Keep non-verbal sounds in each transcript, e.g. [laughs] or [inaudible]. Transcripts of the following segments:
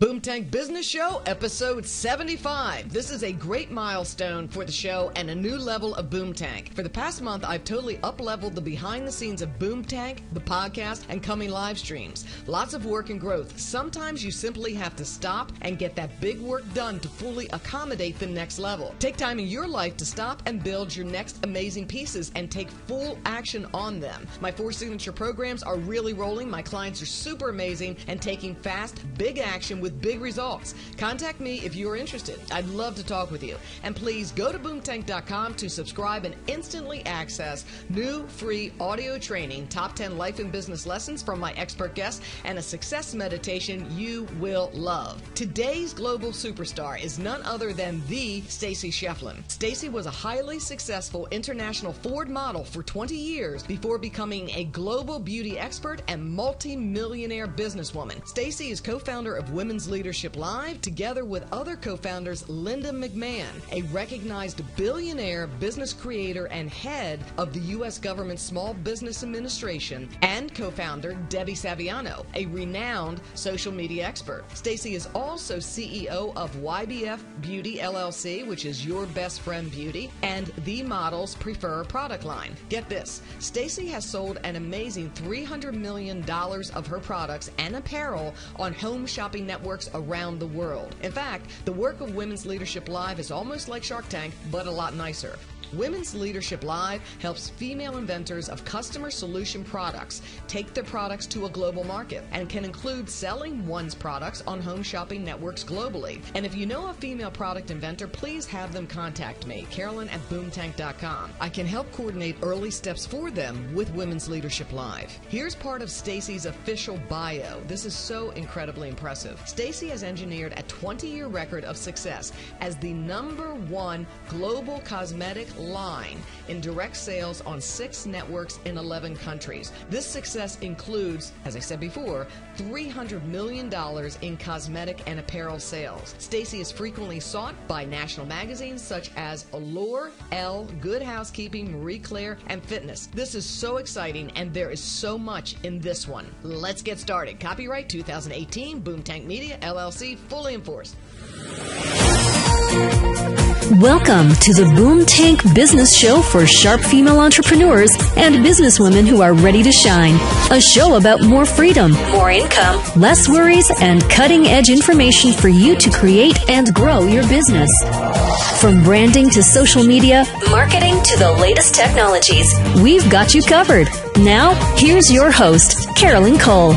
who Boomtank Business Show, episode 75. This is a great milestone for the show and a new level of Boom Tank. For the past month, I've totally up-leveled the behind the scenes of Boom Tank, the podcast, and coming live streams. Lots of work and growth. Sometimes you simply have to stop and get that big work done to fully accommodate the next level. Take time in your life to stop and build your next amazing pieces and take full action on them. My four signature programs are really rolling. My clients are super amazing and taking fast, big action with big results. Contact me if you are interested. I'd love to talk with you. And please go to boomtank.com to subscribe and instantly access new free audio training, top 10 life and business lessons from my expert guests, and a success meditation you will love. Today's global superstar is none other than the Stacey Schieffelin. Stacey was a highly successful international Ford model for 20 years before becoming a global beauty expert and multi-millionaire businesswoman. Stacey is co-founder of Women's Women's Leadership Live, together with other co founders Linda McMahon, a recognized billionaire business creator and head of the U.S. government Small Business Administration, and co founder Debbie Saviano, a renowned social media expert. Stacey is also CEO of YBF Beauty LLC, which is Your Best Friend Beauty, and The Models Prefer product line. Get this Stacey has sold an amazing $300 million of her products and apparel on Home Shopping Network around the world. In fact, the work of Women's Leadership Live is almost like Shark Tank, but a lot nicer. Women's Leadership Live helps female inventors of customer solution products take their products to a global market and can include selling one's products on home shopping networks globally. And if you know a female product inventor, please have them contact me, Carolyn at boomtank.com. I can help coordinate early steps for them with Women's Leadership Live. Here's part of Stacey's official bio. This is so incredibly impressive. Stacey has engineered a 20-year record of success as the number one global cosmetic line in direct sales on six networks in 11 countries. This success includes, as I said before, $300 million in cosmetic and apparel sales. Stacey is frequently sought by national magazines such as Allure, Elle, Good Housekeeping, Marie Claire, and Fitness. This is so exciting, and there is so much in this one. Let's get started. Copyright 2018, Boomtank Media, LLC, fully enforced. Welcome to the Boom Tank Business Show for sharp female entrepreneurs and businesswomen who are ready to shine. A show about more freedom, more income, less worries, and cutting edge information for you to create and grow your business. From branding to social media, marketing to the latest technologies, we've got you covered. Now, here's your host, Carolyn Cole.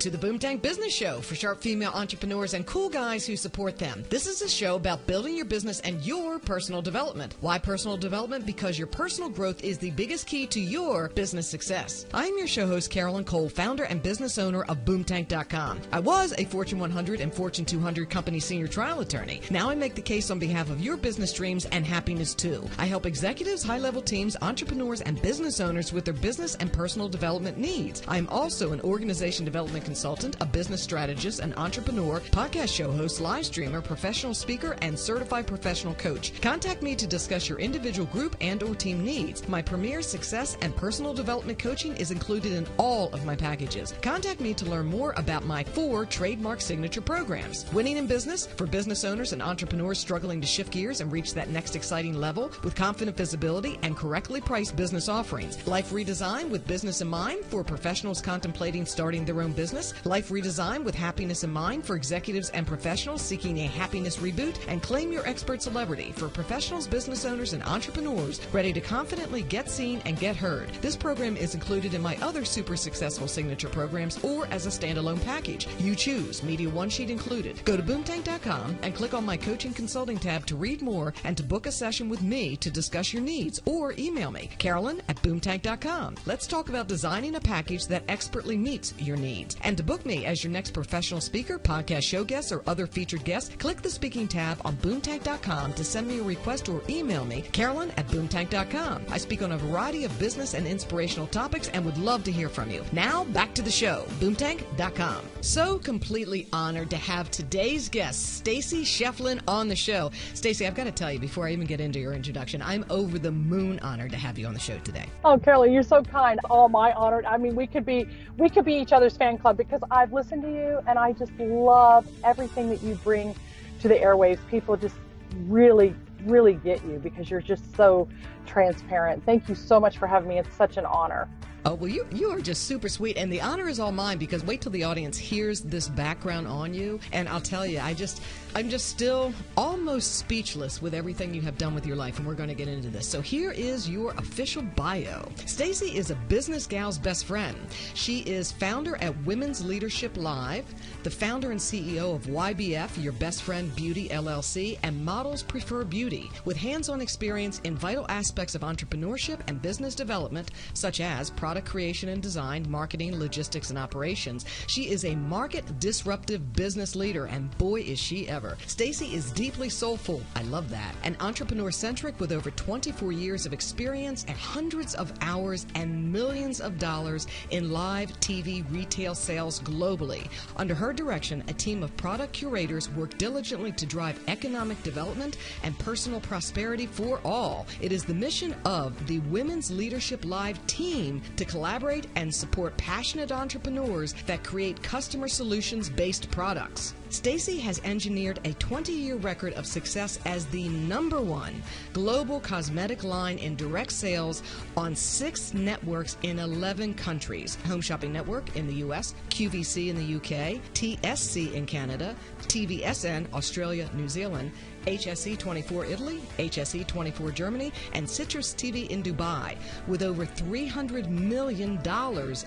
To the Boomtank Business Show for sharp female entrepreneurs and cool guys who support them. This is a show about building your business and your personal development. Why personal development? Because your personal growth is the biggest key to your business success. I am your show host, Carolyn Cole, founder and business owner of Boomtank.com. I was a Fortune 100 and Fortune 200 company senior trial attorney. Now I make the case on behalf of your business dreams and happiness too. I help executives, high level teams, entrepreneurs, and business owners with their business and personal development needs. I am also an organization development consultant a business strategist, an entrepreneur, podcast show host, live streamer, professional speaker, and certified professional coach. Contact me to discuss your individual group and or team needs. My premier success and personal development coaching is included in all of my packages. Contact me to learn more about my four trademark signature programs. Winning in business for business owners and entrepreneurs struggling to shift gears and reach that next exciting level with confident visibility and correctly priced business offerings. Life redesign with business in mind for professionals contemplating starting their own business Life Redesign with happiness in mind for executives and professionals seeking a happiness reboot, and Claim Your Expert Celebrity for professionals, business owners, and entrepreneurs ready to confidently get seen and get heard. This program is included in my other super successful signature programs or as a standalone package. You choose, Media One Sheet included. Go to boomtank.com and click on my coaching consulting tab to read more and to book a session with me to discuss your needs or email me, Carolyn at boomtank.com. Let's talk about designing a package that expertly meets your needs. And to book me as your next professional speaker, podcast show guest, or other featured guest, click the speaking tab on boomtank.com to send me a request or email me, Carolyn at boomtank.com. I speak on a variety of business and inspirational topics and would love to hear from you. Now, back to the show, boomtank.com. So completely honored to have today's guest, Stacey Schieffelin, on the show. Stacey, I've got to tell you, before I even get into your introduction, I'm over the moon honored to have you on the show today. Oh, Carolyn, you're so kind. All my honor. I mean, we could be we could be each other's fan club because I've listened to you and I just love everything that you bring to the airwaves. People just really really get you because you're just so transparent. Thank you so much for having me. It's such an honor. Oh, well, you, you are just super sweet. And the honor is all mine because wait till the audience hears this background on you. And I'll tell you, I just, I'm just still almost speechless with everything you have done with your life. And we're going to get into this. So here is your official bio. Stacey is a business gal's best friend. She is founder at Women's Leadership Live, the founder and CEO of YBF, Your Best Friend Beauty LLC, and Models Prefer Beauty, with hands on experience in vital aspects of entrepreneurship and business development, such as product creation and design, marketing, logistics, and operations. She is a market disruptive business leader, and boy, is she ever. Stacey is deeply soulful. I love that. And entrepreneur centric with over 24 years of experience and hundreds of hours and millions of dollars in live TV retail sales globally. Under her direction, a team of product curators work diligently to drive economic development and personal prosperity for all. It is the mission of the Women's Leadership Live team to collaborate and support passionate entrepreneurs that create customer solutions based products. Stacey has engineered a 20 year record of success as the number one global cosmetic line in direct sales on six networks in 11 countries Home Shopping Network in the US, QVC in the UK, TSC in Canada, TVSN, Australia, New Zealand, HSE 24 Italy, HSE 24 Germany, and Citruss TV in Dubai, with over $300 million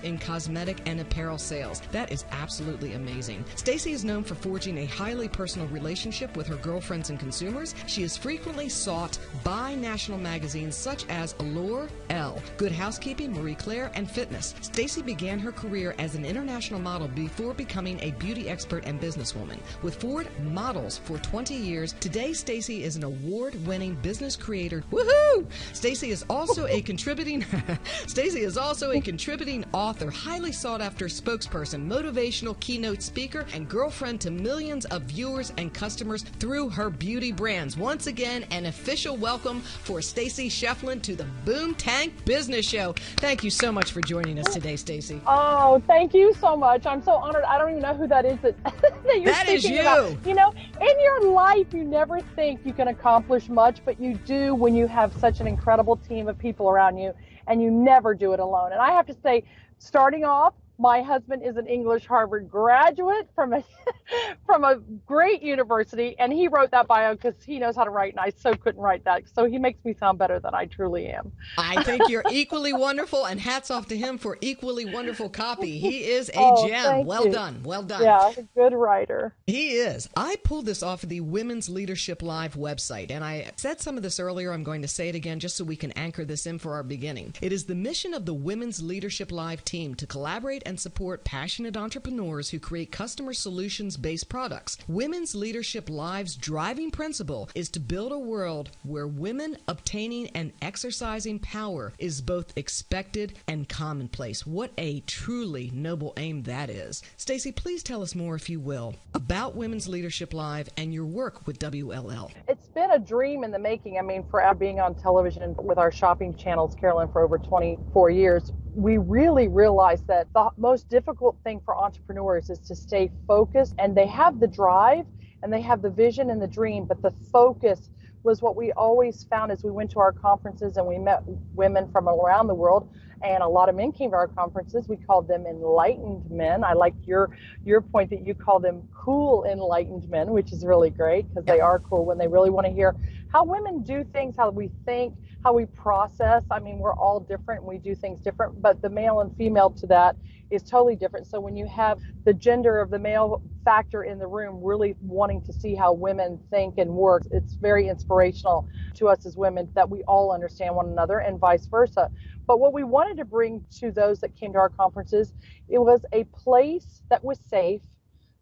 in cosmetic and apparel sales. That is absolutely amazing. Stacey is known for forging a highly personal relationship with her girlfriends and consumers. She is frequently sought by national magazines such as Allure, Elle, Good Housekeeping, Marie Claire, and Fitness. Stacey began her career as an international model before becoming a beauty expert and businesswoman. With Ford models for 20 years, today Today, Stacey is an award-winning business creator. Woohoo! Stacey is also a contributing [laughs] Stacey is also a contributing author, highly sought-after spokesperson, motivational keynote speaker, and girlfriend to millions of viewers and customers through her beauty brands. Once again, an official welcome for Stacey Schieffelin to the Boom Tank Business Show. Thank you so much for joining us today, Stacey. Oh, thank you so much. I'm so honored. I don't even know who that is that, [laughs] that you're that speaking you. about. You know, in your life, you never think you can accomplish much, but you do when you have such an incredible team of people around you and you never do it alone. And I have to say, starting off, my husband is an English Harvard graduate from a [laughs] from a great university, and he wrote that bio because he knows how to write, and I so couldn't write that. So he makes me sound better than I truly am. I think you're equally wonderful, and hats off to him for equally wonderful copy. He is a oh, gem. Well you. done. Well done. Yeah, good writer. He is. I pulled this off of the Women's Leadership Live website, and I said some of this earlier. I'm going to say it again just so we can anchor this in for our beginning. It is the mission of the Women's Leadership Live team to collaborate and support passionate entrepreneurs who create customer solutions based products. Women's Leadership Live's driving principle is to build a world where women obtaining and exercising power is both expected and commonplace. What a truly noble aim that is. Stacey, please tell us more, if you will, about Women's Leadership Live and your work with WLL. It's been a dream in the making. I mean, for being on television with our shopping channels, Carolyn, for over 24 years, we really realized that the most difficult thing for entrepreneurs is to stay focused and they have the drive and they have the vision and the dream, but the focus was what we always found as we went to our conferences and we met women from around the world and a lot of men came to our conferences. We called them enlightened men. I like your your point that you call them cool enlightened men which is really great because they are cool when they really want to hear how women do things how we think how we process. I mean, we're all different. We do things different, but the male and female to that is totally different. So when you have the gender of the male factor in the room really wanting to see how women think and work, it's very inspirational to us as women that we all understand one another and vice versa. But what we wanted to bring to those that came to our conferences, it was a place that was safe,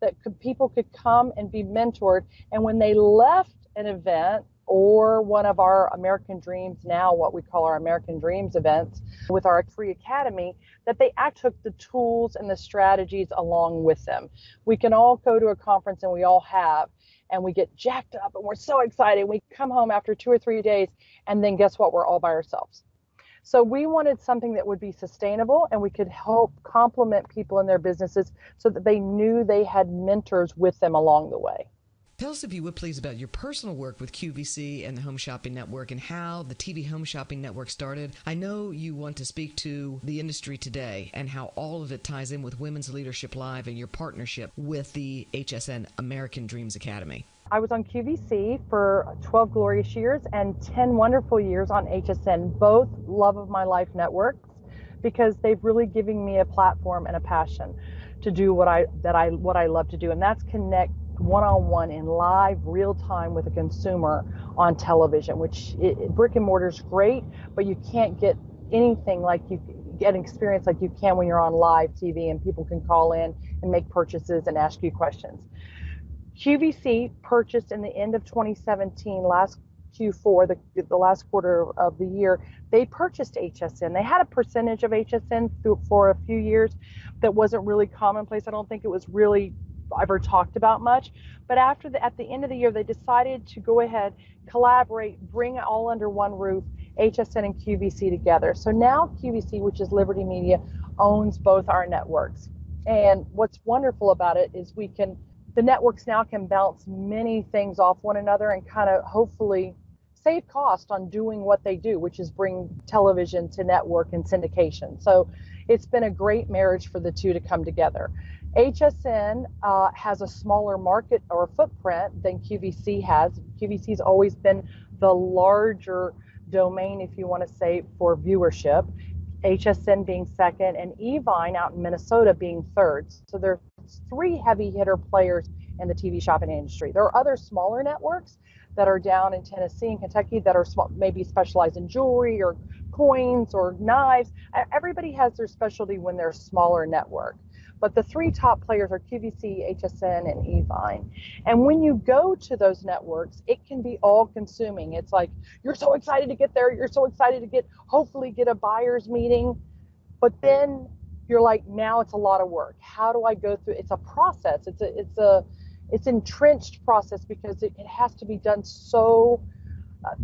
that could, people could come and be mentored. And when they left an event or one of our American Dreams now, what we call our American Dreams events with our free academy, that they act took the tools and the strategies along with them. We can all go to a conference and we all have, and we get jacked up and we're so excited. We come home after two or three days, and then guess what? We're all by ourselves. So we wanted something that would be sustainable and we could help complement people in their businesses so that they knew they had mentors with them along the way. Tell us, if you would please, about your personal work with QVC and the Home Shopping Network and how the TV Home Shopping Network started. I know you want to speak to the industry today and how all of it ties in with Women's Leadership Live and your partnership with the HSN American Dreams Academy. I was on QVC for 12 glorious years and 10 wonderful years on HSN, both love of my life networks, because they've really given me a platform and a passion to do what I that I what I love to do, and that's connect one-on-one in live real time with a consumer on television which it, brick and mortar is great but you can't get anything like you get an experience like you can when you're on live tv and people can call in and make purchases and ask you questions. Qvc purchased in the end of 2017 last q4 the, the last quarter of the year they purchased hsn they had a percentage of hsn for a few years that wasn't really commonplace. I don't think it was really ever talked about much. But after the, at the end of the year, they decided to go ahead, collaborate, bring it all under one roof, HSN and QVC together. So now QVC, which is Liberty Media, owns both our networks. And what's wonderful about it is we can, the networks now can bounce many things off one another and kind of hopefully save cost on doing what they do, which is bring television to network and syndication. So it's been a great marriage for the two to come together. HSN uh, has a smaller market or footprint than QVC has. QVC has always been the larger domain, if you want to say, for viewership. HSN being second, and Evine out in Minnesota being third. So there's three heavy hitter players in the TV shopping industry. There are other smaller networks that are down in Tennessee and Kentucky that are small, maybe specialized in jewelry or coins or knives. Everybody has their specialty when they're a smaller network. But the three top players are QVC, HSN, and Evine. And when you go to those networks, it can be all consuming. It's like you're so excited to get there, you're so excited to get hopefully get a buyer's meeting, but then you're like, now it's a lot of work. How do I go through? It's a process. It's a it's a it's entrenched process because it, it has to be done so uh,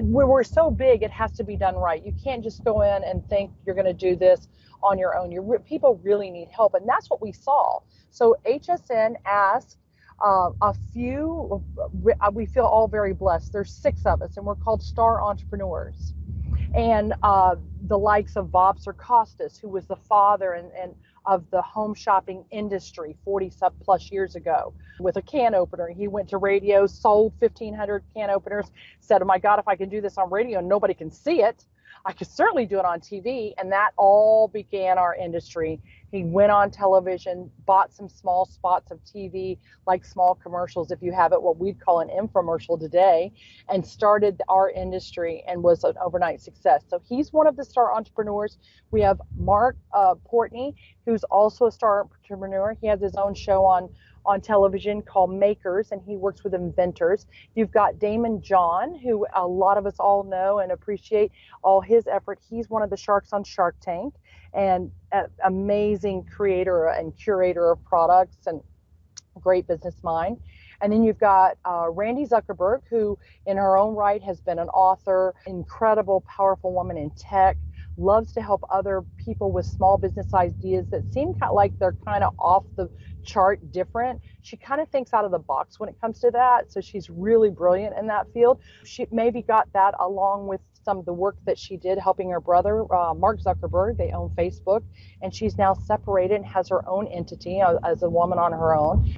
we're so big it has to be done right you can't just go in and think you're going to do this on your own. Your people really need help, and that's what we saw. So HSN asked uh, a few. Uh, we feel all very blessed. There's six of us, and we're called Star Entrepreneurs. And uh, the likes of Bob Circostas, who was the father and, and of the home shopping industry 40 plus years ago with a can opener. He went to radio, sold 1,500 can openers, said, Oh my God, if I can do this on radio, nobody can see it. I could certainly do it on TV. And that all began our industry. He went on television, bought some small spots of TV, like small commercials, if you have it, what we'd call an infomercial today, and started our industry and was an overnight success. So he's one of the star entrepreneurs. We have Mark uh, Portney, who's also a star entrepreneur. He has his own show on on television called Makers, and he works with inventors. You've got Daymond John, who a lot of us all know and appreciate all his effort. He's one of the sharks on Shark Tank and an amazing creator and curator of products and great business mind. And then you've got uh, Randi Zuckerberg, who in her own right has been an author, incredible, powerful woman in tech, loves to help other people with small business ideas that seem kind of like they're kind of off the chart different. She kind of thinks out of the box when it comes to that. So she's really brilliant in that field. She maybe got that along with some of the work that she did helping her brother, uh, Mark Zuckerberg. They own Facebook, and she's now separated and has her own entity uh, as a woman on her own.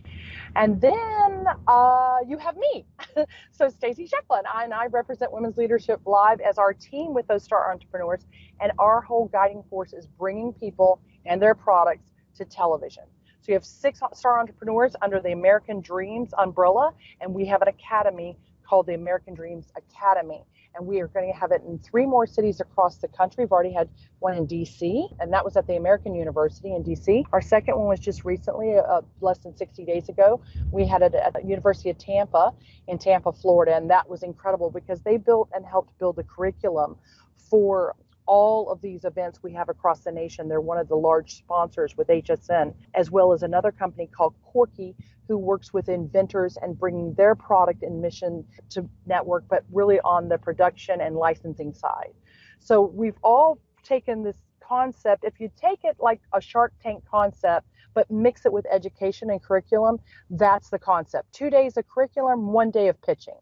And then uh, you have me. [laughs] so Stacey Schieffelin, I, and I represent Women's Leadership Live as our team with those star entrepreneurs. And our whole guiding force is bringing people and their products to television. So you have six star entrepreneurs under the American Dreams umbrella, and we have an academy called the American Dreams Academy. And we are going to have it in three more cities across the country. We've already had one in DC, and that was at the American University in DC. Our second one was just recently, uh, less than 60 days ago. We had it at the University of Tampa in Tampa, Florida, and that was incredible because they built and helped build the curriculum for all of these events we have across the nation. They're one of the large sponsors with HSN, as well as another company called Corky, who works with inventors and bringing their product and mission to network, but really on the production and licensing side. So we've all taken this concept. If you take it like a Shark Tank concept, but mix it with education and curriculum, that's the concept. Two days of curriculum, one day of pitching.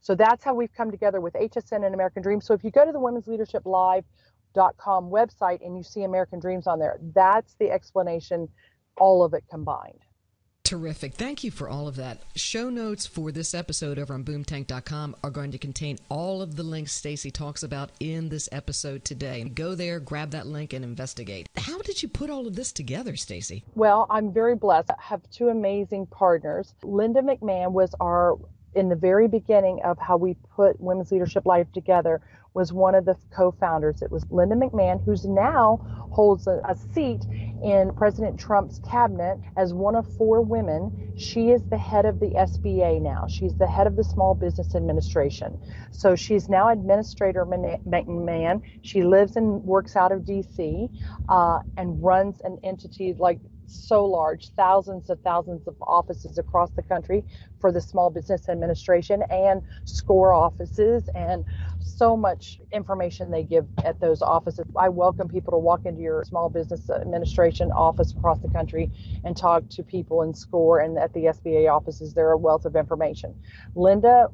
So that's how we've come together with HSN and American Dreams. So if you go to the Women's Leadership Live com website and you see American Dreams on there, that's the explanation, all of it combined. Terrific. Thank you for all of that. Show notes for this episode over on boomtank.com are going to contain all of the links Stacey talks about in this episode today. Go there, grab that link and investigate. How did you put all of this together, Stacy? Well, I'm very blessed. I have two amazing partners. Linda McMahon was our in the very beginning of how we put Women's Leadership Live together was one of the co-founders. It was Linda McMahon, who's now holds a, a, seat in President Trump's cabinet as one of four women. She is the head of the SBA now. She's the head of the Small Business Administration. So she's now Administrator McMahon. She lives and works out of D.C. Uh, and runs an entity like so large, thousands of thousands of offices across the country for the Small Business Administration and SCORE offices and so much information they give at those offices. I welcome people to walk into your Small Business Administration office across the country and talk to people in SCORE and at the SBA offices. There are a wealth of information. Linda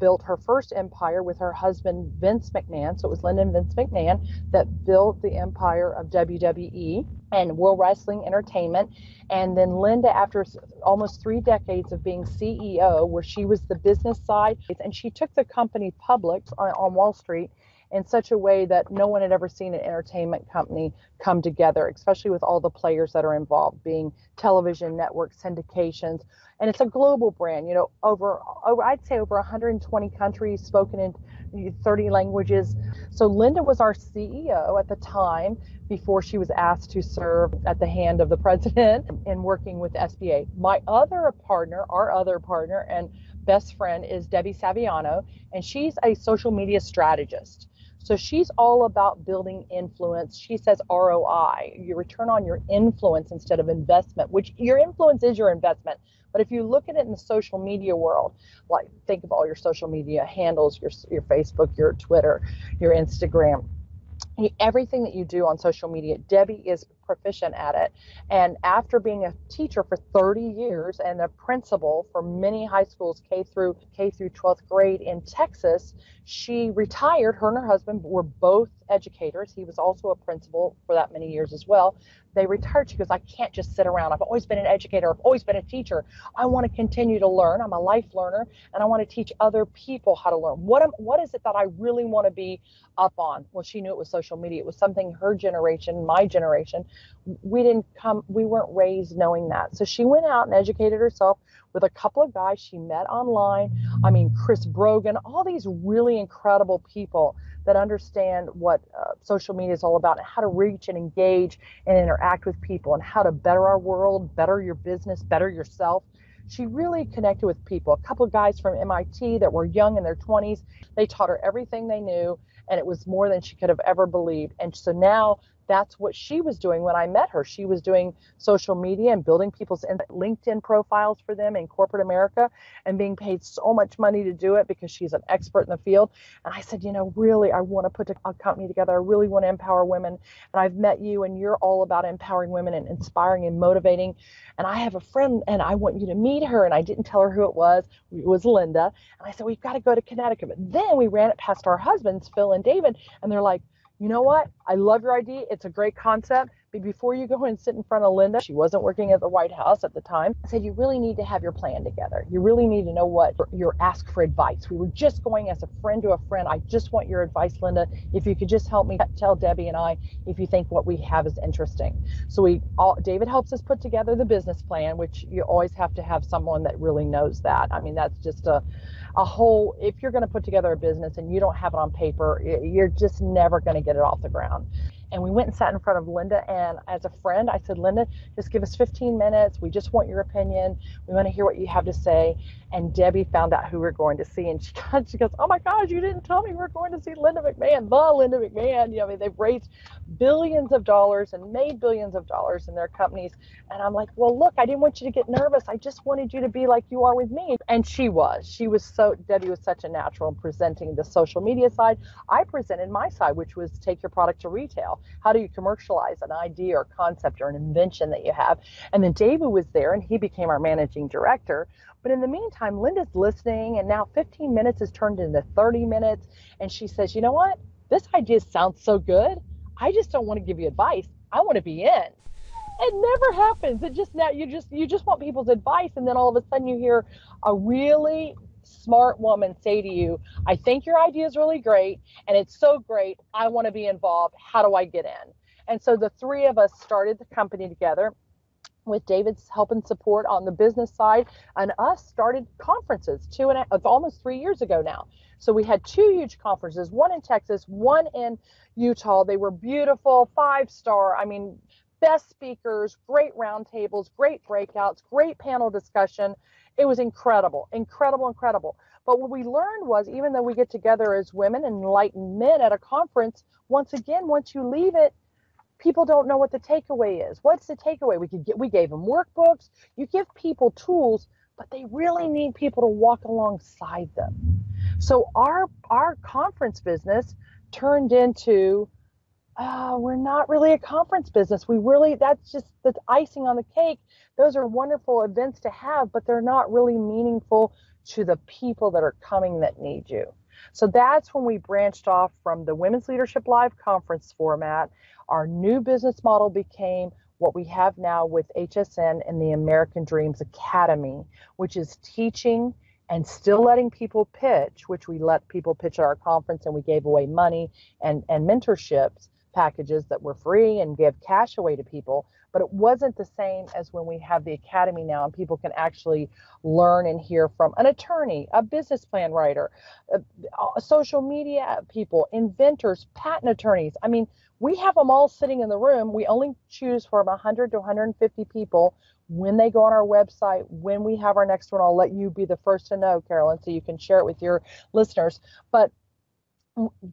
built her first empire with her husband Vince McMahon. So it was Linda Vince McMahon that built the empire of WWE and World Wrestling Entertainment. And then Linda, after almost three decades of being CEO, where she was the business side, and she took the company public on, on Wall Street in such a way that no one had ever seen an entertainment company come together, especially with all the players that are involved, being television networks, syndications, and it's a global brand. You know, over over I'd say over 120 countries, spoken in 30 languages. So Linda was our CEO at the time before she was asked to serve at the hand of the president in working with SBA. My other partner, our other partner and best friend is Debbie Saviano, and she's a social media strategist. So she's all about building influence. She says ROI, your return on your influence instead of investment, which your influence is your investment. But if you look at it in the social media world, like think of all your social media handles, your your Facebook, your Twitter, your Instagram, everything that you do on social media. Debbie is proficient at it. And after being a teacher for 30 years and a principal for many high schools K through K through 12th grade in Texas, she retired. Her and her husband were both educators. He was also a principal for that many years as well. They retired. She goes, I can't just sit around. I've always been an educator. I've always been a teacher. I want to continue to learn. I'm a life learner and I want to teach other people how to learn. What am, what is it that I really want to be up on? Well, she knew it was social media. It was something her generation, my generation, we didn't come we weren't raised knowing that. So she went out and educated herself with a couple of guys she met online. I mean chris brogan all these really incredible people that understand what uh, social media is all about and how to reach and engage and interact with people and how to better our world better your business better yourself. She really connected with people. A couple of guys from mit that were young in their 20s they taught her everything they knew and it was more than she could have ever believed. And so now that's what she was doing when I met her. She was doing social media and building people's LinkedIn profiles for them in corporate America and being paid so much money to do it because she's an expert in the field. And I said, you know, really, I want to put a company together. I really want to empower women. And I've met you, and you're all about empowering women and inspiring and motivating. And I have a friend, and I want you to meet her. And I didn't tell her who it was. It was Linda. And I said, we've got to go to Connecticut. But then we ran it past our husbands, Phil and David, and they're like, you know what? I love your idea. It's a great concept before you go and sit in front of Linda, she wasn't working at the White House at the time, I said, you really need to have your plan together. You really need to know what your ask for advice. We were just going as a friend to a friend. I just want your advice, Linda. If you could just help me tell Debbie and I if you think what we have is interesting. So we all, David helps us put together the business plan, which you always have to have someone that really knows that. I mean, that's just a, a whole if you're going to put together a business and you don't have it on paper you're just never going to get it off the ground and we went and sat in front of Linda. And as a friend, I said, Linda, just give us 15 minutes. We just want your opinion. We want to hear what you have to say. And Debbie found out who we are going to see, and she, [laughs] she goes, "Oh my gosh, you didn't tell me we are going to see Linda McMahon, the Linda McMahon." You know, I mean, they've raised billions of dollars and made billions of dollars in their companies. And I'm like, "Well, look, I didn't want you to get nervous. I just wanted you to be like you are with me." And she was. She was so Debbie was such a natural in presenting the social media side. I presented my side, which was take your product to retail. How do you commercialize an idea or concept or an invention that you have? And then David was there, and he became our managing director. But in the meantime, Linda's listening, and now 15 minutes has turned into 30 minutes. And she says, You know what? This idea sounds so good. I just don't want to give you advice. I want to be in. It never happens. It just now you just you just want people's advice, and then all of a sudden you hear a really smart woman say to you, I think your idea is really great and it's so great. I want to be involved. How do I get in? And so the three of us started the company together with David's help and support on the business side, and us started conferences two and a, almost three years ago now. So we had two huge conferences, one in Texas, one in Utah. They were beautiful, five star. I mean, best speakers, great roundtables, great breakouts, great panel discussion. It was incredible, incredible, incredible. But what we learned was even though we get together as women and enlightened men at a conference, once again, once you leave it, people don't know what the takeaway is. What's the takeaway? We could get we gave them workbooks. You give people tools, but they really need people to walk alongside them. So our our conference business turned into uh, we're not really a conference business. We really that's just the icing on the cake. Those are wonderful events to have, but they're not really meaningful to the people that are coming that need you. So that's when we branched off from the Women's Leadership Live conference format our new business model became what we have now with HSN and the American Dreams Academy, which is teaching and still letting people pitch, which we let people pitch at our conference and we gave away money and, and mentorships packages that were free and give cash away to people. But it wasn't the same as when we have the academy now and people can actually learn and hear from an attorney, a business plan writer, uh, social media people, inventors, patent attorneys. I mean, we have them all sitting in the room. We only choose from 100 to 150 people when they go on our website. When we have our next one, I'll let you be the first to know, Carolyn, so you can share it with your listeners. But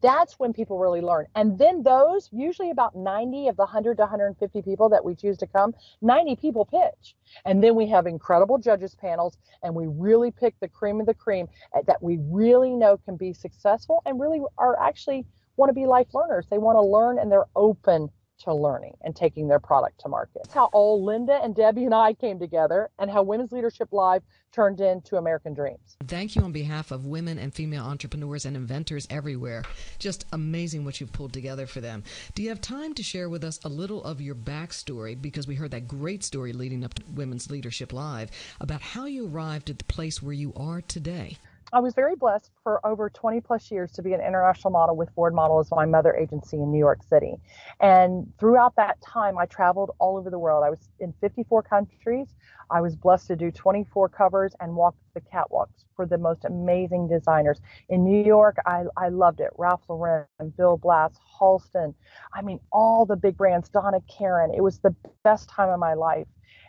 that's when people really learn. And then those, usually about 90 of the 100 to 150 people that we choose to come, 90 people pitch. And then we have incredible judges panels and we really pick the cream of the cream eh, that we really know can be successful and really are actually want to be life learners. They want to learn and they're open to learning and taking their product to market. That's how all Linda and Debbie and I came together and how Women's Leadership Live turned into American Dreams. Thank you on behalf of women and female entrepreneurs and inventors everywhere. Just amazing what you've pulled together for them. Do you have time to share with us a little of your backstory? Because we heard that great story leading up to Women's Leadership Live about how you arrived at the place where you are today. I was very blessed for over 20 plus years to be an international model with Ford Model as my mother agency in New York City. And throughout that time, I traveled all over the world. I was in 54 countries. I was blessed to do 24 covers and walk the catwalks for the most amazing designers. In New York, I, I loved it. Ralph Lauren, Bill Blass, Halston. I mean, all the big brands, Donna Karan. It was the best time of my life.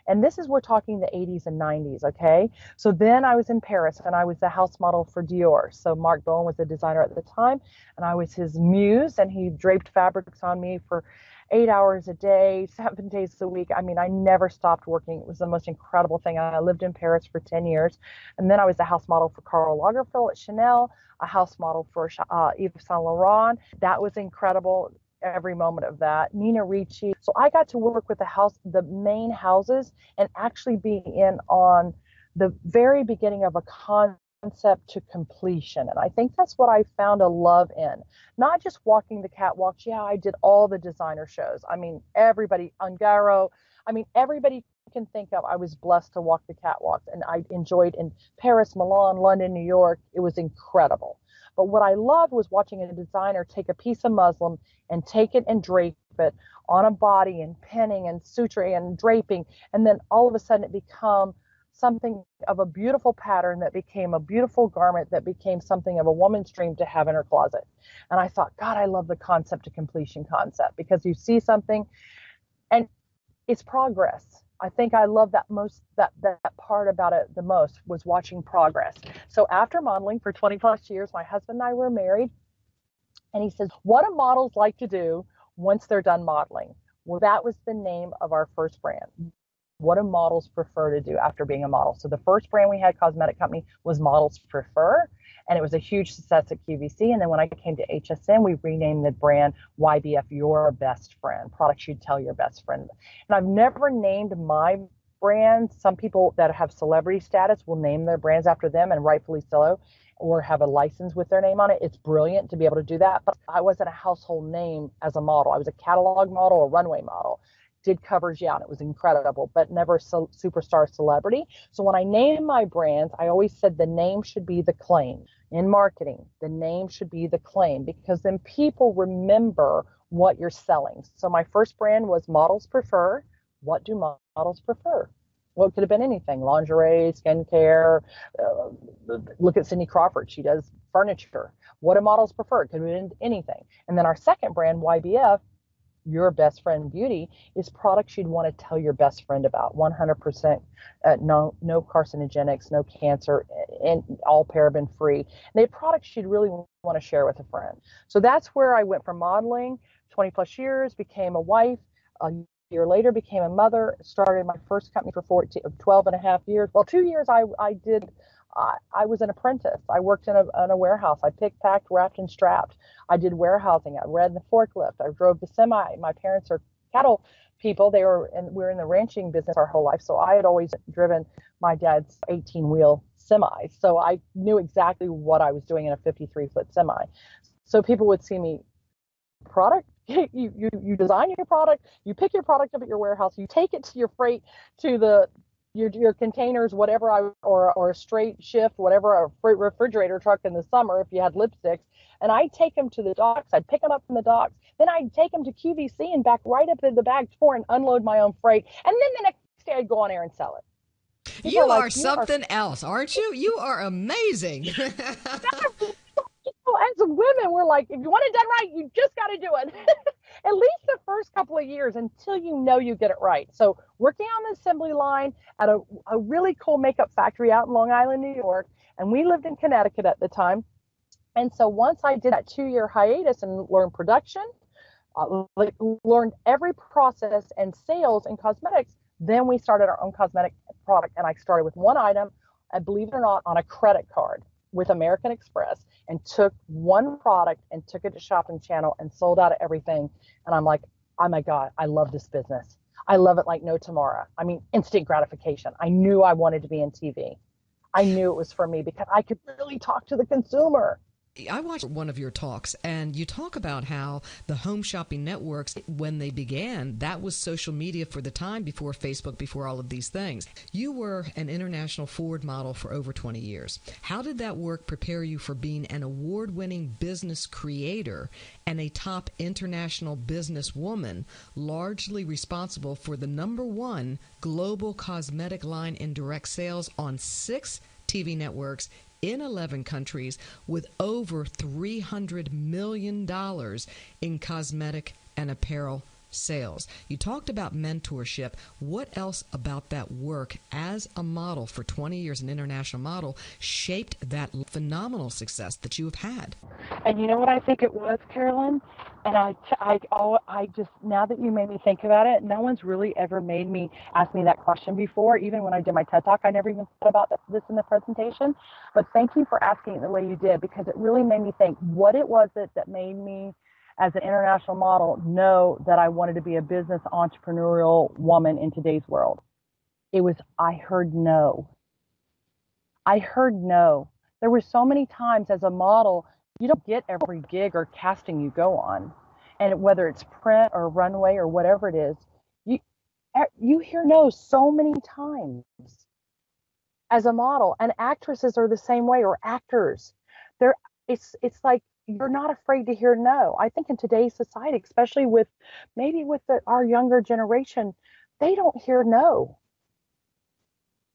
And this is, we're talking the 80s and 90s, okay? So then I was in Paris and I was the house model for Dior. So Marc Bohan was the designer at the time, and I was his muse, and he draped fabrics on me for eight hours a day, [laughs] seven days a week. I mean, I never stopped working. It was the most incredible thing. I lived in Paris for 10 years. And then I was a house model for Karl Lagerfeld at Chanel, a house model for uh, Yves Saint Laurent. That was incredible every moment of that. Nina Ricci. So I got to work with the house, the main houses, and actually be in on the very beginning of a concept to completion. And I think that's what I found a love in. Not just walking the catwalks. Yeah, I did all the designer shows. I mean, everybody, Ungaro, I mean, everybody can think of. I was blessed to walk the catwalks and I enjoyed in Paris, Milan, London, New York. It was incredible. But what I loved was watching a designer take a piece of muslin and take it and drape it on a body and pinning and suturing and draping. And then all of a sudden it become something of a beautiful pattern that became a beautiful garment that became something of a woman's dream to have in her closet. And I thought, God, I love the concept to completion concept because you see something and it's progress. I think I love that most that that part about it the most was watching progress. So after modeling for 20 plus years, my husband and I were married, and he says, "What do models like to do once they're done modeling?" Well, that was the name of our first brand what do models prefer to do after being a model? So the first brand we had, cosmetic company, was Models Prefer, and it was a huge success at QVC. And then when I came to HSN, we renamed the brand YBF Your Best Friend, products you'd tell your best friend. And I've never named my brand. Some people that have celebrity status will name their brands after them, and rightfully so or have a license with their name on it. It's brilliant to be able to do that. But I wasn't a household name as a model. I was a catalog model, a runway model did covers, yeah, and it was incredible, but never so superstar celebrity. So when I name my brands, I always said the name should be the claim. In marketing, the name should be the claim because then people remember what you're selling. So my first brand was Models Prefer. What do models prefer? Well, it could have been anything lingerie, skincare. Uh, look at Cindy Crawford. She does furniture. What do models prefer? It could have been anything. And then our second brand, YBF, your best friend beauty is products you'd want to tell your best friend about 100% uh, no no carcinogenics no cancer and all paraben free. They products you'd really want to share with a friend. So that's where i went from modeling 20 plus years became a wife a year later became a mother started my first company for 14 12 and a half years. Well two years i i did I, was an apprentice. I worked in a, in a warehouse. I picked, packed, wrapped, and strapped. I did warehousing. I ran the forklift. I drove the semi. My parents are cattle people. They were, and we are in the ranching business our whole life. So I had always driven my dad's 18 wheel semi. So I knew exactly what I was doing in a 53 foot semi. So people would see me product [laughs] you, you you design your product you pick your product up at your warehouse you take it to your freight to the your your containers, whatever I or or a straight shift, whatever a refrigerator truck in the summer if you had lipsticks, and I'd take them to the docks. I'd pick them up from the docks. Then I'd take them to QVC and back right up in the bag for and unload my own freight. And then the next day I'd go on air and sell it. People you are, like, something are... else, aren't you? You are amazing. [laughs] as women, we're like, if you want it done right, you just got to do it. [laughs] At least the first couple of years until you know you get it right. So, working on the assembly line at a, a really cool makeup factory out in Long Island, New York, and we lived in Connecticut at the time. And so, once I did that two year hiatus and learned production, uh, learned every process and sales in cosmetics, then we started our own cosmetic product. And I started with one item, I believe it or not, on a credit card with American Express and took one product and took it to Shopping Channel and sold out of everything. And I'm like, oh my God, I love this business. I love it like no tomorrow. I mean, instant gratification. I knew I wanted to be in TV. I knew it was for me because I could really talk to the consumer. I watched one of your talks, and you talk about how the home shopping networks, when they began, that was social media for the time before Facebook, before all of these things. You were an international Ford model for over 20 years. How did that work prepare you for being an award winning business creator and a top international businesswoman, largely responsible for the number one global cosmetic line in direct sales on six TV networks in 11 countries with over $300 million in cosmetic and apparel sales. You talked about mentorship. What else about that work as a model for 20 years, an international model, shaped that phenomenal success that you have had? And you know what I think it was, Carolyn? And I, I, oh, I just, now that you made me think about it, no one's really ever made me ask me that question before. Even when I did my TED Talk, I never even thought about this in the presentation. But thank you for asking it the way you did because it really made me think what it was it that made me as an international model know that I wanted to be a business entrepreneurial woman in today's world. It was, I heard no. I heard no. There were so many times as a model, you don't get every gig or casting you go on. And whether it's print or runway or whatever it is, you you hear no so many times as a model. And actresses are the same way or actors. They're it's it's like you're not afraid to hear no. I think in today's society, especially with maybe with the, our younger generation, they don't hear no.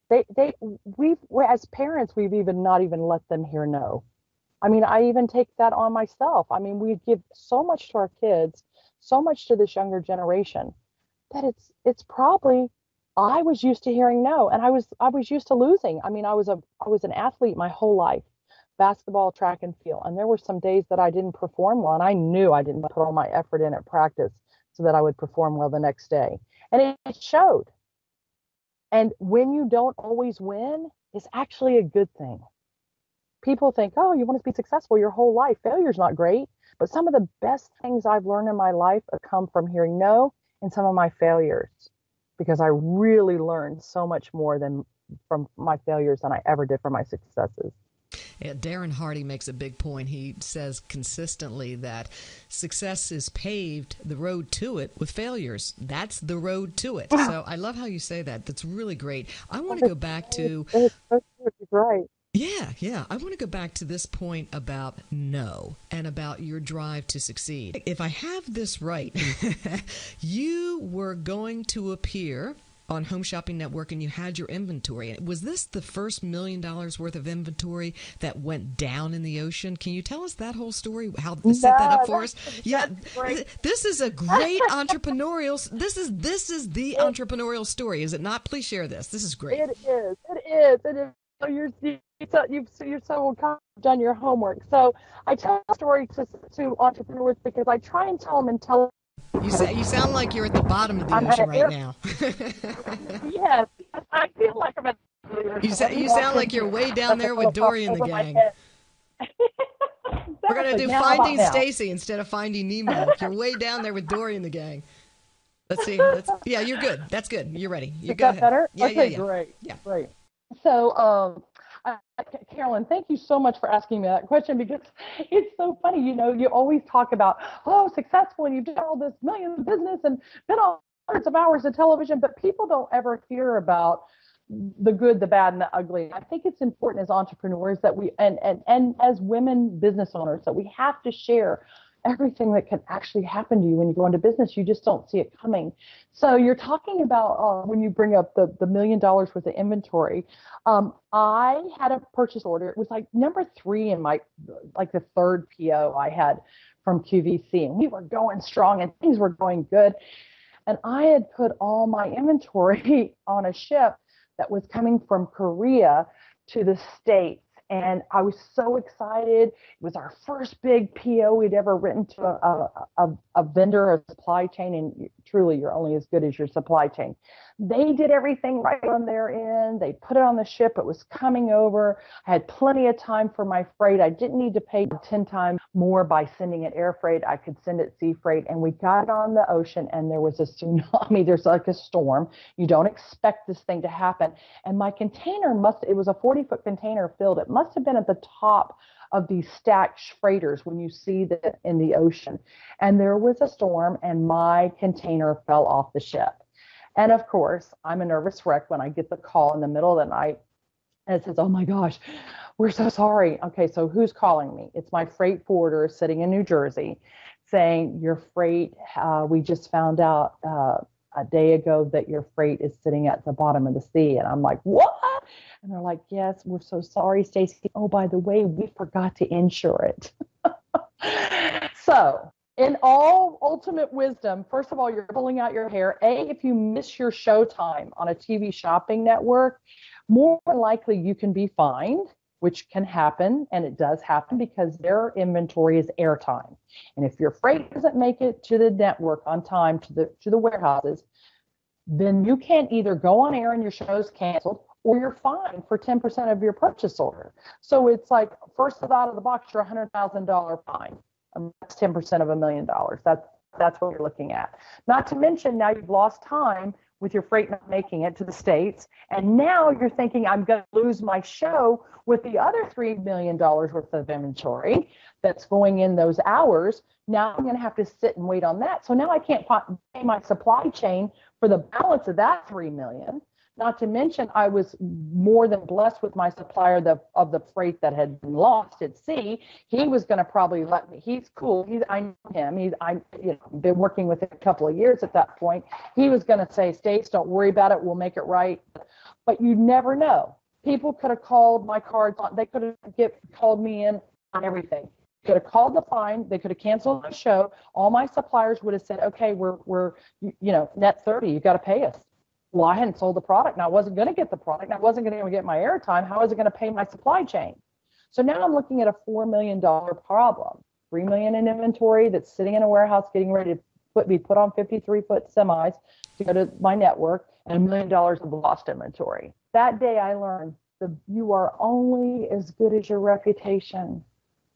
They they we've as parents we've even not even let them hear no. I mean, I even take that on myself. I mean, we give so much to our kids, so much to this younger generation that it's it's probably I was used to hearing no and I was I was used to losing. I mean, I was a I was an athlete my whole life basketball, track, and field. And there were some days that I didn't perform well, and I knew I didn't put all my effort in at practice so that I would perform well the next day. And it, showed. And when you don't always win, it's actually a good thing. People think, oh, you want to be successful your whole life. Failure's not great. But some of the best things I've learned in my life have come from hearing no and some of my failures because I really learned so much more than from my failures than I ever did from my successes. Yeah, Darren Hardy makes a big point. He says consistently that success is paved, the road to it, with failures. That's the road to it. So I love how you say that. That's really great. I want to go back to. Right. Yeah, yeah. I want to go back to this point about no and about your drive to succeed. If I have this right, [laughs] you were going to appear on Home Shopping Network and you had your inventory. Was this the first million dollars worth of inventory that went down in the ocean? Can you tell us that whole story? How no, set that up for us? Yeah, this is a great [laughs] entrepreneurial. This is this is the entrepreneurial story, is it not? Please share this. This is great. It is. It is. It is. So you're so you've you're so done your homework. So I tell stories to to entrepreneurs because I try and tell them and tell you, sa- you sound like you're at the bottom of the I'm ocean right now. [laughs] yes, I feel like I'm at you, sa- you sound like you're way down there with Dory and the gang. We're gonna do Finding Stacey instead of Finding Nemo. You're way down there with Dory and the gang. Let's see. Let's, yeah, you're good. That's good. You're ready. You Is go that ahead. better? Yeah, okay, yeah, yeah. great. Yeah. Great. So, um, Carolyn, thank you so much for asking me that question because [laughs] it's so funny. You know, you always talk about, oh, successful and you've done all this millions of business and been on hundreds of hours of television, but people don't ever hear about the good, the bad, and the ugly. I think it's important as entrepreneurs that we and and and as women business owners that we have to share everything that can actually happen to you when you go into business. You just don't see it coming. So you're talking about uh, when you bring up the, the million dollars worth of inventory. Um, I had a purchase order. It was like number three in my, like the third PO I had from QVC, and we were going strong and things were going good. And I had put all my inventory [laughs] on a ship that was coming from Korea to the States and I was so excited. It was our first big PO we'd ever written to a, a, a, vendor, a supply chain, and truly, you're only as good as your supply chain. They did everything right on their end. They put it on the ship. It was coming over. I had plenty of time for my freight. I didn't need to pay 10 times more by sending it air freight. I could send it sea freight. And we got on the ocean and there was a tsunami. [laughs] There's like a storm. You don't expect this thing to happen. And my container must, it was a 40 foot container filled. It must have been at the top of these stacked freighters when you see that in the ocean. And there was a storm and my container fell off the ship. And of course, I'm a nervous wreck when I get the call in the middle of the night and it says, Oh my gosh, we're so sorry. Okay, so who's calling me? It's my freight forwarder sitting in New Jersey saying, Your freight, uh, we just found out uh, a day ago that your freight is sitting at the bottom of the sea. And I'm like, What? And they're like, Yes, we're so sorry, Stacey. Oh, by the way, we forgot to insure it. [laughs] so in all ultimate wisdom, first of all, you're pulling out your hair. A, if you miss your show time on a TV shopping network, more likely you can be fined, which can happen, and it does happen because their inventory is airtime. And if your freight doesn't make it to the network on time to the to the warehouses, then you can't either go on air and your show's canceled or you're fined for 10% of your purchase order. So it's like first out of the box, you're a $100,000 fine. Um, that's 10% of a million dollars. That's that's what you're looking at. Not to mention now you've lost time with your freight not making it to the States. And now you're thinking, I'm going to lose my show with the other $3 million worth of inventory that's going in those hours. Now I'm going to have to sit and wait on that. So now I can't pay my supply chain for the balance of that $3 million. Not to mention, I was more than blessed with my supplier the, of the freight that had been lost at sea. He was going to probably let me. He's cool. He's I know him. He's I you know been working with him a couple of years at that point. He was going to say, "States, don't worry about it. We'll make it right." But you never know. People could have called my cards on. They could have get called me in on everything could have called the fine. They could have canceled the show. All my suppliers would have said, okay, we're, we're, you know, net 30, you got to pay us well, I hadn't sold the product and I wasn't going to get the product and I wasn't going to get my airtime. How was it going to pay my supply chain? So now I'm looking at a $4 million problem, 3 million in inventory that's sitting in a warehouse getting ready to put, be put on 53 foot semis to go to my network and a million dollars of lost inventory. That day I learned that you are only as good as your reputation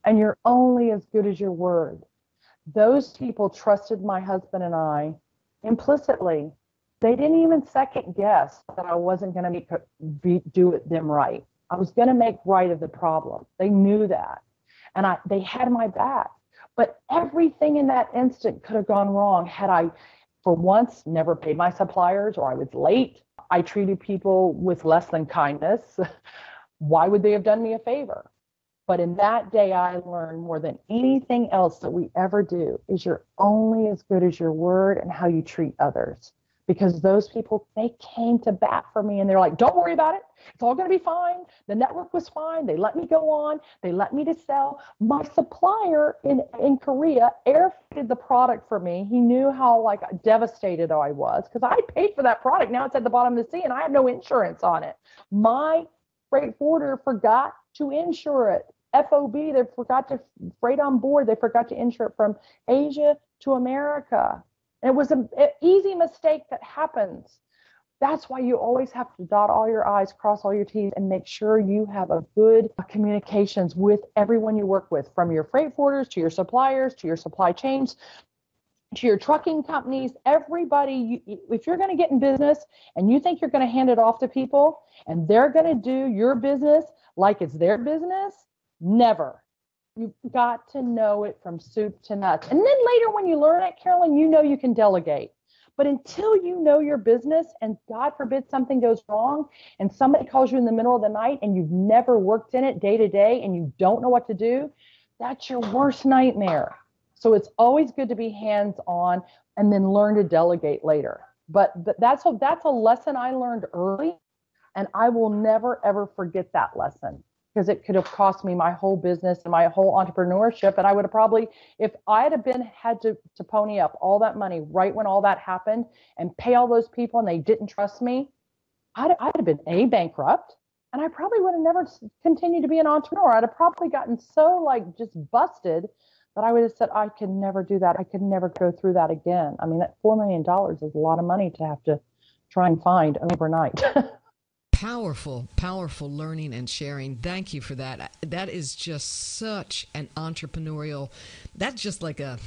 and you're only as good as your word. Those people trusted my husband and I implicitly they didn't even second guess that I wasn't going to be, do it them right. I was going to make right of the problem. They knew that, and I they had my back. But everything in that instant could have gone wrong had I, for once, never paid my suppliers or I was late. I treated people with less than kindness. [laughs] Why would they have done me a favor? But in that day, I learned more than anything else that we ever do is you're only as good as your word and how you treat others because those people they came to bat for me and they're like don't worry about it. It's all going to be fine. The network was fine. They let me go on. They let me to sell. My supplier in in korea airfreighted the product for me. He knew how like devastated i was because i paid for that product. Now it's at the bottom of the sea and i have no insurance on it. My freight forwarder forgot to insure it. FOB, they forgot to freight on board, they forgot to insure it from Asia to America. It was an easy mistake that happens. That's why you always have to dot all your I's, cross all your T's, and make sure you have a good communications with everyone you work with, from your freight forwarders to your suppliers to your supply chains to your trucking companies, everybody, you, if you're going to get in business and you think you're going to hand it off to people and they're going to do your business like it's their business, never. You've got to know it from soup to nuts. And then later, when you learn it, Carolyn, you know you can delegate. But until you know your business and God forbid something goes wrong and somebody calls you in the middle of the night and you've never worked in it day to day and you don't know what to do, that's your worst nightmare. So it's always good to be hands on and then learn to delegate later. But, that's a that's a lesson I learned early and I will never ever forget that lesson because it could have cost me my whole business and my whole entrepreneurship. And I would have probably, if I had been had to, to pony up all that money right when all that happened and pay all those people and they didn't trust me, I'd, I'd have been a bankrupt and I probably would have never continued to be an entrepreneur. I'd have probably gotten so like just busted that I would have said, I could never do that. I could never go through that again. I mean, that $4 million is a lot of money to have to try and find overnight. [laughs] powerful, powerful learning and sharing. Thank you for that. That is just such an entrepreneurial. That's just like a.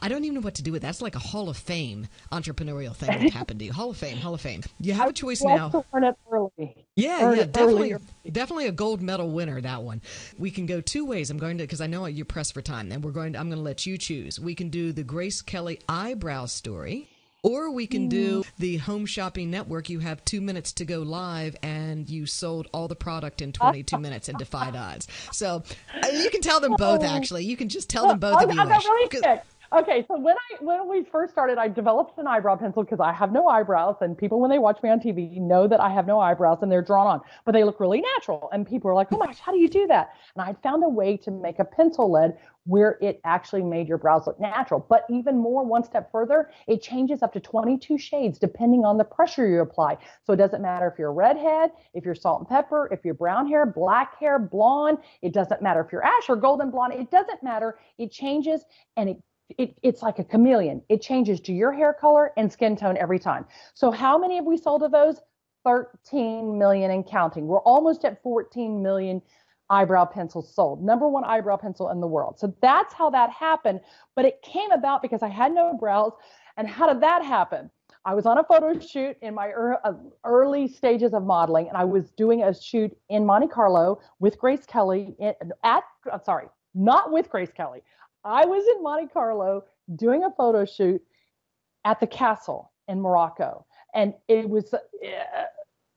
I don't even know what to do with. That. That's like a Hall of Fame entrepreneurial thing that happened to you. Hall of Fame, Hall of Fame. You have a choice now. To learn early. Yeah, early, yeah, definitely, definitely a gold medal winner. That one. We can go two ways. I'm going to because I know you're pressed for time, and we're going. To, I'm going to let you choose. We can do the Grace Kelly eyebrow story or we can do mm. the home shopping network. You have two minutes to go live and you sold all the product in 22 minutes and defied odds. So uh, you can tell them both, actually. You can just tell them both if you wish. Okay, so when I when we first started, I developed an eyebrow pencil because I have no eyebrows, and people when they watch me on TV know that I have no eyebrows and they're drawn on, but they look really natural. And people are like, "Oh my gosh, how do you do that?" And I found a way to make a pencil lead where it actually made your brows look natural. But even more, one step further, it changes up to 22 shades depending on the pressure you apply. So it doesn't matter if you're redhead, if you're salt and pepper, if you're brown hair, black hair, blonde. It doesn't matter if you're ash or golden blonde. It doesn't matter. It changes and it it, it's like a chameleon. It changes to your hair color and skin tone every time. So how many have we sold of those? 13 million and counting. We're almost at 14 million eyebrow pencils sold. Number one eyebrow pencil in the world. So that's how that happened. But it came about because I had no brows. And how did that happen? I was on a photo shoot in my uh, early stages of modeling, and I was doing a shoot in Monte Carlo with Grace Kelly at, I'm sorry, not with Grace Kelly. I was in Monte Carlo doing a photo shoot at the castle in Monaco. And it was, uh,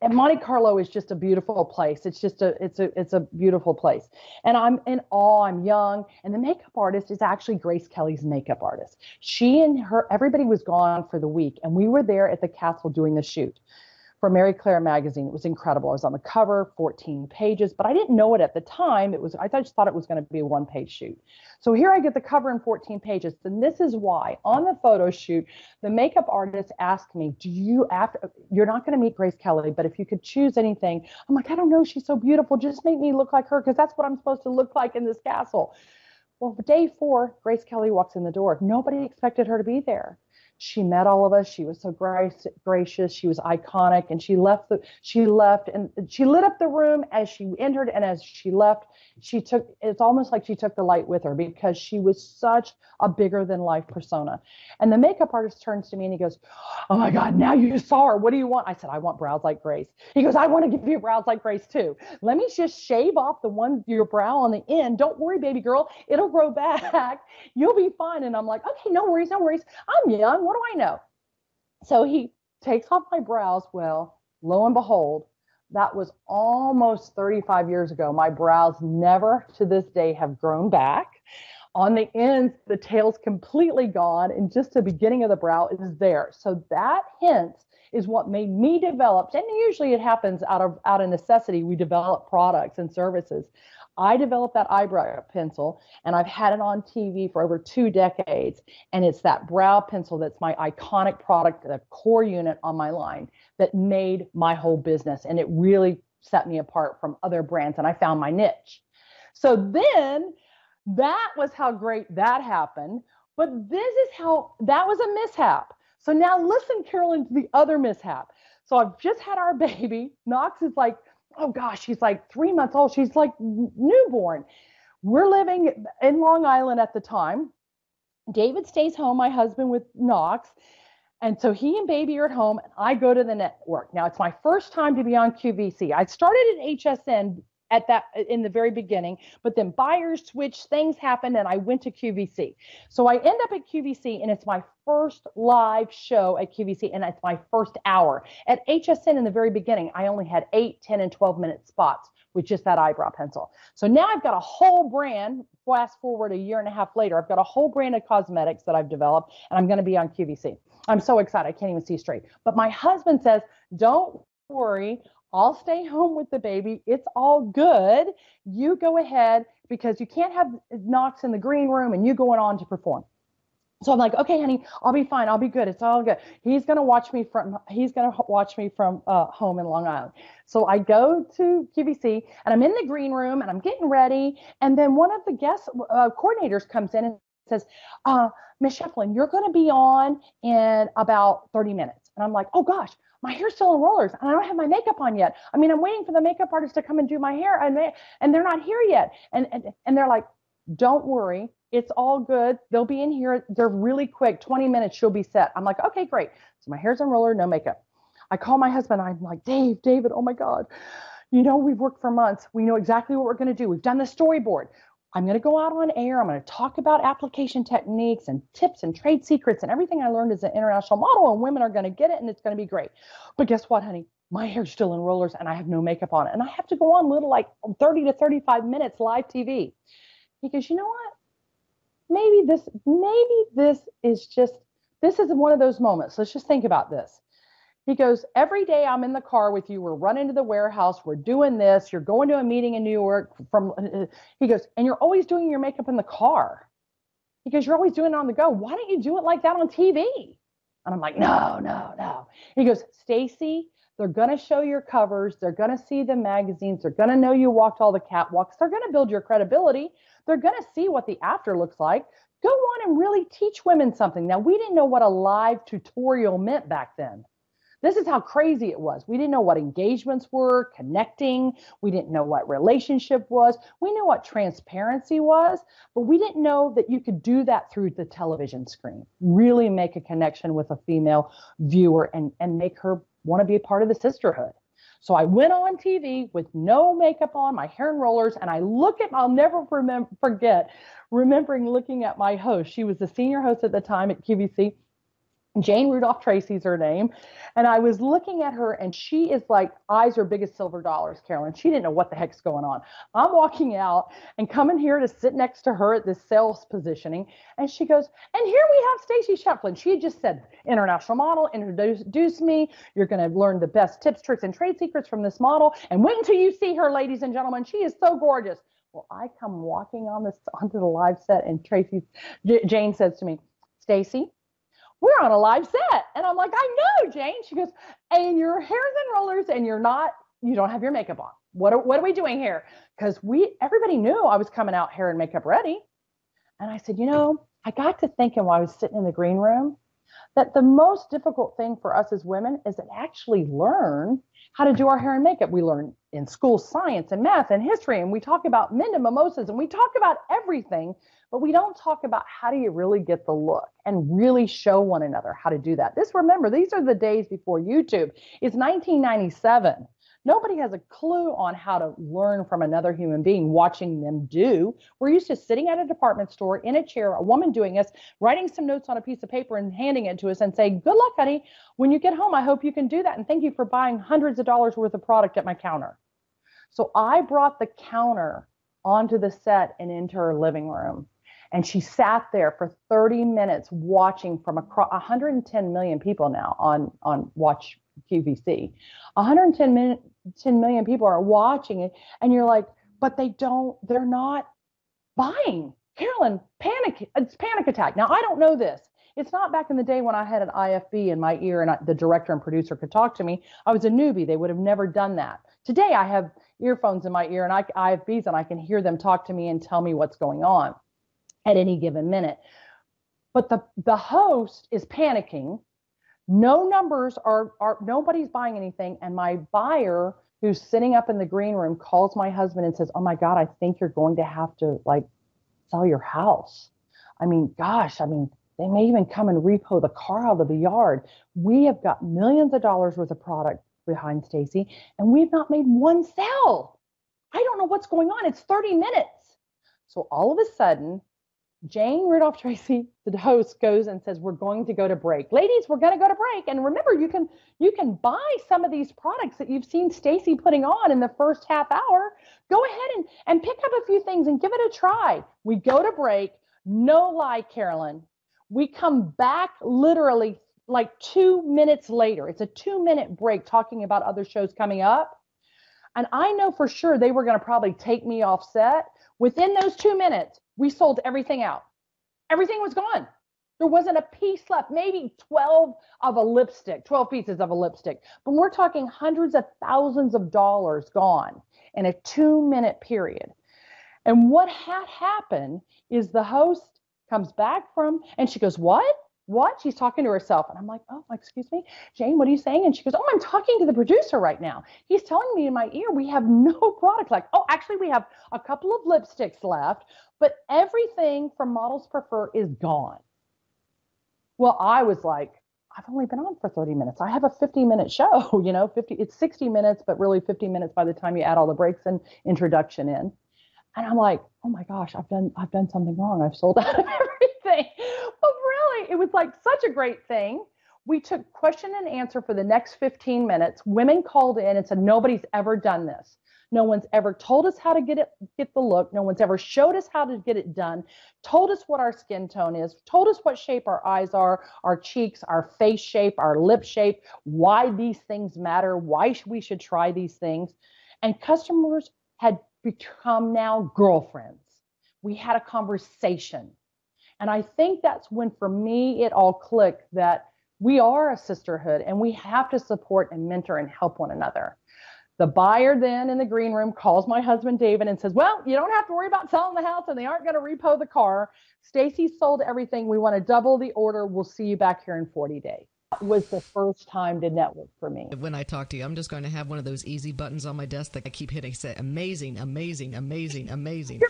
and Monte Carlo is just a beautiful place. It's just a it's a it's a beautiful place. And I'm in awe. I'm young, and the makeup artist is actually Grace Kelly's makeup artist. She and her everybody was gone for the week, and we were there at the castle doing the shoot for Marie Claire magazine. It was incredible. I was on the cover, 14 pages, but I didn't know it at the time. It was I just thought it was going to be a one page shoot. So here I get the cover in 14 pages. And this is why on the photo shoot, the makeup artist asked me, Do you after you're not going to meet Grace Kelly, but if you could choose anything, I'm like, I don't know, she's so beautiful. Just make me look like her because that's what I'm supposed to look like in this castle. Well, day four, Grace Kelly walks in the door. Nobody expected her to be there she met all of us. She was so gracious. She was iconic. And she left the she left and she lit up the room as she entered and as she left. She took it's almost like she took the light with her because she was such a bigger than life persona. And the makeup artist turns to me and he goes oh my god now you saw her. What do you want? I said i want brows like grace. He goes i want to give you brows like grace too. Let me just shave off the one your brow on the end. Don't worry baby girl. It'll grow back. [laughs] You'll be fine. And i'm like okay no worries no worries. I'm young what do I know? So he takes off my brows. Well, lo and behold, that was almost 35 years ago. My brows never to this day have grown back. On the ends, the tail's completely gone, and just the beginning of the brow is there. So that hint is what made me develop, and usually it happens out of out of necessity. We develop products and services. I developed that eyebrow pencil and I've had it on TV for over two decades. And it's that brow pencil that's my iconic product, the core unit on my line that made my whole business. And it really set me apart from other brands. And I found my niche. So then that was how great that happened. But this is how that was a mishap. So now listen, Carolyn, to the other mishap. So I've just had our [laughs] baby. Knox is like oh gosh, she's like three months old. She's like newborn. We're living in Long Island at the time. David stays home, my husband with Knox. And so he and baby are at home, and I go to the network. Now, it's my first time to be on QVC. I started at HSN at that in the very beginning but then buyers switched things happened and i went to qvc so i end up at qvc and it's my first live show at qvc and it's my first hour. At hsn in the very beginning i only had 8 10 and 12 minute spots with just that eyebrow pencil. So now i've got a whole brand fast forward a year and a half later i've got a whole brand of cosmetics that i've developed and i'm going to be on qvc i'm so excited i can't even see straight. But my husband says don't worry I'll stay home with the baby. It's all good. You go ahead because you can't have Knox in the green room and you going on to perform. So I'm like, okay, honey, I'll be fine. I'll be good. It's all good. He's gonna watch me from. He's gonna watch me from uh, home in Long Island. So I go to QVC and I'm in the green room and I'm getting ready. And then one of the guest uh, coordinators comes in and says, uh, Miss Schieffelin, you're gonna be on in about 30 minutes. And I'm like, oh gosh, my hair's still in rollers and I don't have my makeup on yet. I mean, I'm waiting for the makeup artist to come and do my hair and they, and they're not here yet. And, and, and they're like, don't worry. It's all good. They'll be in here. They're really quick. 20 minutes, she'll be set. I'm like, okay, great. So my hair's in roller, no makeup. I call my husband. I'm like, Dave, David, oh my God. You know, we've worked for months. We know exactly what we're going to do. We've done the storyboard. I'm going to go out on air. I'm going to talk about application techniques and tips and trade secrets and everything I learned as an international model, and women are going to get it and it's going to be great. But guess what, honey? My hair's still in rollers and I have no makeup on. And I have to go on little like 30 to 35 minutes live TV. Because you know what? Maybe this, maybe this is just, this is one of those moments. Let's just think about this. He goes, Every day I'm in the car with you. We're running to the warehouse. We're doing this. You're going to a meeting in New York. From [laughs] He goes, And you're always doing your makeup in the car. He goes, You're always doing it on the go. Why don't you do it like that on TV? And I'm like, No, no, no. He goes, Stacey, they're going to show your covers. They're going to see the magazines. They're going to know you walked all the catwalks. They're going to build your credibility. They're going to see what the after looks like. Go on and really teach women something. Now, we didn't know what a live tutorial meant back then. This is how crazy it was. We didn't know what engagements were, connecting. We didn't know what relationship was. We knew what transparency was, but we didn't know that you could do that through the television screen. Really make a connection with a female viewer and, and make her want to be a part of the sisterhood. So I went on TV with no makeup on, my hair and rollers, and I look at, I'll never remember, forget remembering looking at my host. She was the senior host at the time at QVC Jane Rudolph Treacy's her name. And I was looking at her, and she is like, eyes are big as silver dollars, Carolyn. She didn't know what the heck's going on. I'm walking out and coming here to sit next to her at this sales positioning. And she goes, And here we have Stacey Schieffelin. She just said, International model, introduce me. You're going to learn the best tips, tricks, and trade secrets from this model. And wait until you see her, ladies and gentlemen. She is so gorgeous. Well, I come walking on this onto the live set, and Treacy, J- Jane says to me, Stacey, we're on a live set. And I'm like, I know, Jane. She goes, and your hair's in rollers and you're not, you don't have your makeup on. What are, what are we doing here? Because we, everybody knew I was coming out hair and makeup ready. And I said, you know, I got to thinking while I was sitting in the green room that the most difficult thing for us as women is to actually learn how to do our hair and makeup. We learn in school science and math and history, and we talk about mint and mimosas, and we talk about everything but we don't talk about how do you really get the look and really show one another how to do that. This, remember, these are the days before YouTube. It's 1997. Nobody has a clue on how to learn from another human being watching them do. We're used to sitting at a department store in a chair, a woman doing us, writing some notes on a piece of paper and handing it to us and saying, Good luck, honey. When you get home, I hope you can do that. And thank you for buying hundreds of dollars worth of product at my counter. So I brought the counter onto the set and into her living room. And she sat there for 30 minutes watching from across 110 million people now on, on Watch QVC. 110 million, 10 million people are watching it. And you're like, but they don't, they're not buying. Carolyn, panic, it's panic attack. Now, I don't know this. It's not back in the day when I had an IFB in my ear and I, the director and producer could talk to me. I was a newbie. They would have never done that. Today, I have earphones in my ear and I, IFBs and I can hear them talk to me and tell me what's going on at any given minute. But the, the host is panicking. No numbers are, are nobody's buying anything. And my buyer who's sitting up in the green room calls my husband and says, Oh my God, I think you're going to have to like sell your house. I mean, gosh, I mean, they may even come and repo the car out of the yard. We have got millions of dollars worth of product behind Stacey, and we've not made one sale. I don't know what's going on. It's 30 minutes. So all of a sudden, Jane Rudolph Treacy, the host, goes and says, "We're going to go to break, ladies. We're going to go to break." And remember, you can you can buy some of these products that you've seen Stacey putting on in the first half hour. Go ahead and and pick up a few things and give it a try. We go to break. No lie, Carolyn. We come back literally like two minutes later. It's a two minute break talking about other shows coming up. And I know for sure they were going to probably take me off set. Within those two minutes, we sold everything out. Everything was gone. There wasn't a piece left, maybe 12 of a lipstick, 12 pieces of a lipstick. But we're talking hundreds of thousands of dollars gone in a two minute period. And what had happened is the host comes back from, and she goes, What? What? She's talking to herself. And I'm like, oh, excuse me, Jane, what are you saying? And she goes, oh, I'm talking to the producer right now. He's telling me in my ear we have no [laughs] product like, oh, actually, we have a couple of lipsticks left, but everything from Models Prefer is gone. Well, I was like, I've only been on for 30 minutes. I have a 50 minute show, [laughs] you know, 50, it's 60 minutes, but really 50 minutes by the time you add all the breaks and introduction in. And I'm like, oh my gosh, I've done, I've done something wrong. I've sold out [laughs] of everything. It was like such a great thing. We took question and answer for the next 15 minutes. Women called in and said, nobody's ever done this. No one's ever told us how to get it, get the look. No one's ever showed us how to get it done. Told us what our skin tone is. Told us what shape our eyes are, our cheeks, our face shape, our lip shape. Why these things matter. Why we should try these things. And customers had become now girlfriends. We had a conversation. And I think that's when, for me, it all clicked that we are a sisterhood and we have to support and mentor and help one another. The buyer then in the green room calls my husband David and says, Well, you don't have to worry about selling the house and they aren't going to repo the car. Stacey sold everything. We want to double the order. We'll see you back here in 40 days. was the first time to network for me. When I talk to you, I'm just going to have one of those easy buttons on my desk that I keep hitting. Say, amazing, amazing, amazing, amazing.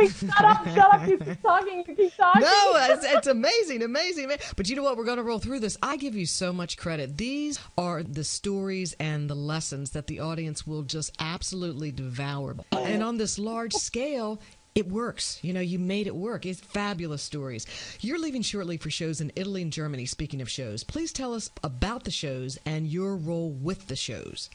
Say, shut up, shut up. You keep talking, you keep talking. No, it's, it's amazing, amazing. But you know what? We're going to roll through this. I give you so much credit. These are the stories and the lessons that the audience will just absolutely devour. And on this large scale, it works. You know, you made it work. It's fabulous stories. You're leaving shortly for shows in Italy and Germany. Speaking of shows, please tell us about the shows and your role with the shows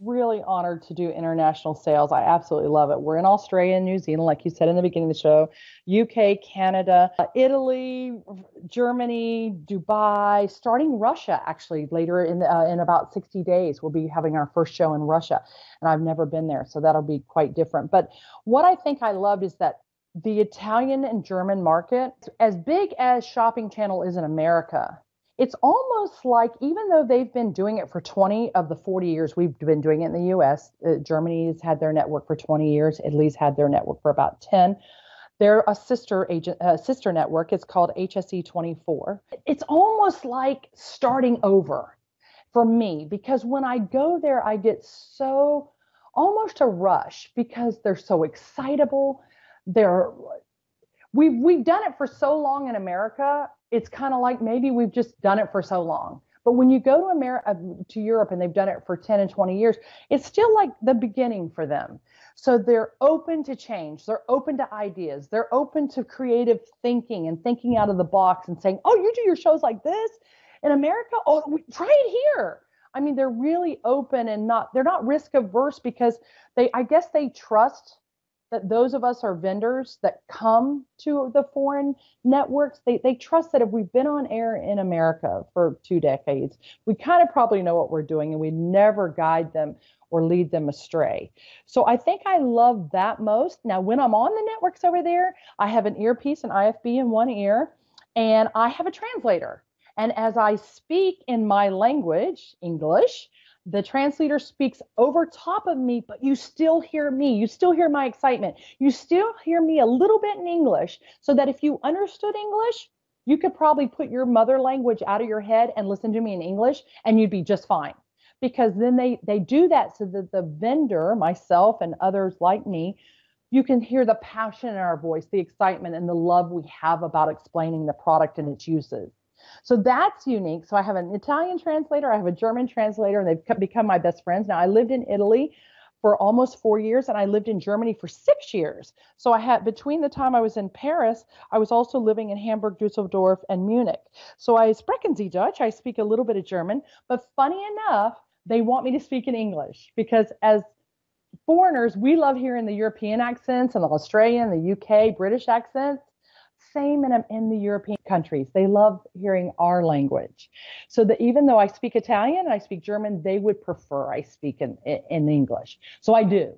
really honored to do international sales. I absolutely love it. We're in Australia and New Zealand, like you said in the beginning of the show, UK, Canada, Italy, Germany, Dubai, starting Russia actually later in uh, in about 60 days. We'll be having our first show in Russia, and I've never been there, so that'll be quite different. But what I think I loved is that the Italian and German market, as big as Shopping Channel is in America, it's almost like even though they've been doing it for 20 of the 40 years we've been doing it in the US, uh, Germany's had their network for 20 years, Italy's had their network for about 10. They're a sister agent, uh, sister network. It's called HSE 24. It's almost like starting over for me because when I go there, I get so almost a rush because they're so excitable. They're we've we've done it for so long in America it's kind of like maybe we've just done it for so long. But when you go to America uh, to Europe and they've done it for 10 and 20 years, it's still like the beginning for them. So they're open to change. They're open to ideas. They're open to creative thinking and thinking out of the box and saying, "Oh, you do your shows like this in America? Oh, try it here." I mean, they're really open and not they're not risk averse because they I guess they trust that those of us are vendors that come to the foreign networks, they, they trust that if we've been on air in America for two decades, we kind of probably know what we're doing and we never guide them or lead them astray. So I think I love that most. Now, when I'm on the networks over there, I have an earpiece, an IFB in one ear, and I have a translator. And as I speak in my language, English, the translator speaks over top of me, but you still hear me. You still hear my excitement. You still hear me a little bit in English, so that if you understood English, you could probably put your mother language out of your head and listen to me in English, and you'd be just fine. Because then they they do that so that the vendor, myself and others like me, you can hear the passion in our voice, the excitement and the love we have about explaining the product and its uses. So that's unique. So I have an Italian translator, I have a German translator, and they've become my best friends. Now I lived in Italy for almost four years and I lived in Germany for six years. So I had between the time I was in Paris, I was also living in Hamburg, Dusseldorf, and Munich. So I sprechen Sie Deutsch. I speak a little bit of German, but funny enough, they want me to speak in English because as foreigners, we love hearing the European accents and the Australian, the UK, British accents same in, in the European countries. They love hearing our language. So that even though I speak Italian and I speak German, they would prefer I speak in, in English. So I do.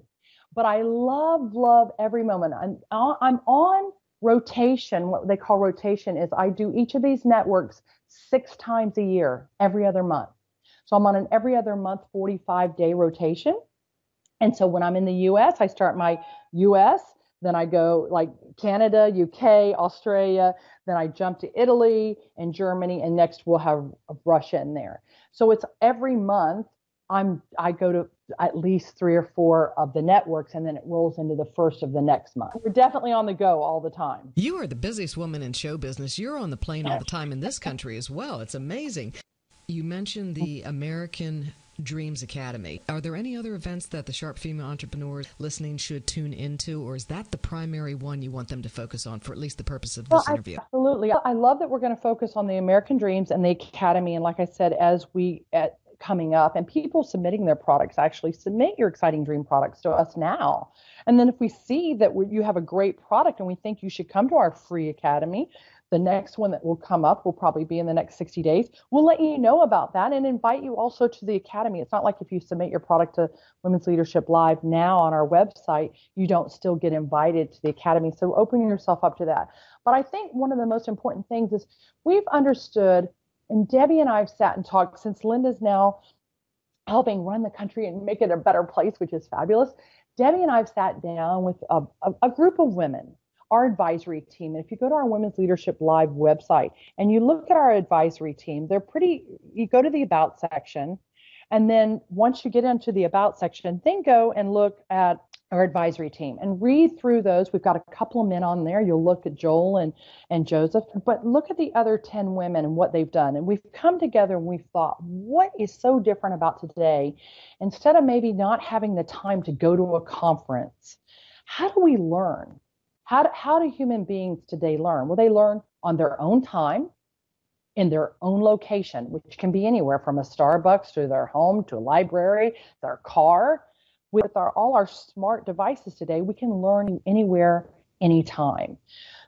But I love, love every moment. I'm, I'm on rotation. What they call rotation is I do each of these networks six times a year, every other month. So I'm on an every other month 45 day rotation. And so when I'm in the US, I start my US then I go like Canada, UK, Australia. Then I jump to Italy and Germany, and next we'll have Russia in there. So it's every month. I'm I go to at least three or four of the networks, and then it rolls into the first of the next month. We're definitely on the go all the time. You are the busiest woman in show business. You're on the plane all the time in this country as well. It's amazing. You mentioned the American Dreams Academy. Are there any other events that the sharp female entrepreneurs listening should tune into, or is that the primary one you want them to focus on for at least the purpose of this well, interview? Absolutely. I love that we're going to focus on the American Dreams and the Academy. And like I said, as we at coming up and people submitting their products actually submit your exciting dream products to us now and then if we see that you have a great product and we think you should come to our free academy the next one that will come up will probably be in the next 60 days. We'll let you know about that and invite you also to the Academy. It's not like if you submit your product to Women's Leadership Live now on our website, you don't still get invited to the Academy. So open yourself up to that. But I think one of the most important things is we've understood, and Debbie and I have sat and talked since Linda's now helping run the country and make it a better place, which is fabulous. Debbie and I have sat down with a, a, a group of women our advisory team. And if you go to our Women's Leadership Live website and you look at our advisory team, they're pretty, you go to the About section. And then once you get into the About section, then go and look at our advisory team and read through those. We've got a couple of men on there. You'll look at Joel and, and Joseph, but look at the other 10 women and what they've done. And we've come together and we've thought, what is so different about today? Instead of maybe not having the time to go to a conference, how do we learn? How do, how do human beings today learn? Well, they learn on their own time, in their own location, which can be anywhere from a Starbucks to their home to a library, their car. With our, all our smart devices today, we can learn anywhere, anytime.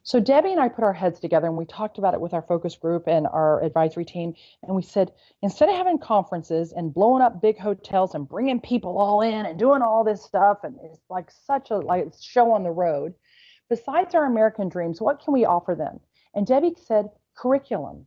So Debbie and I put our heads together and we talked about it with our focus group and our advisory team. And we said, instead of having conferences and blowing up big hotels and bringing people all in and doing all this stuff, and it's like such a like show on the road, besides our American dreams, what can we offer them? And Debbie said, curriculum.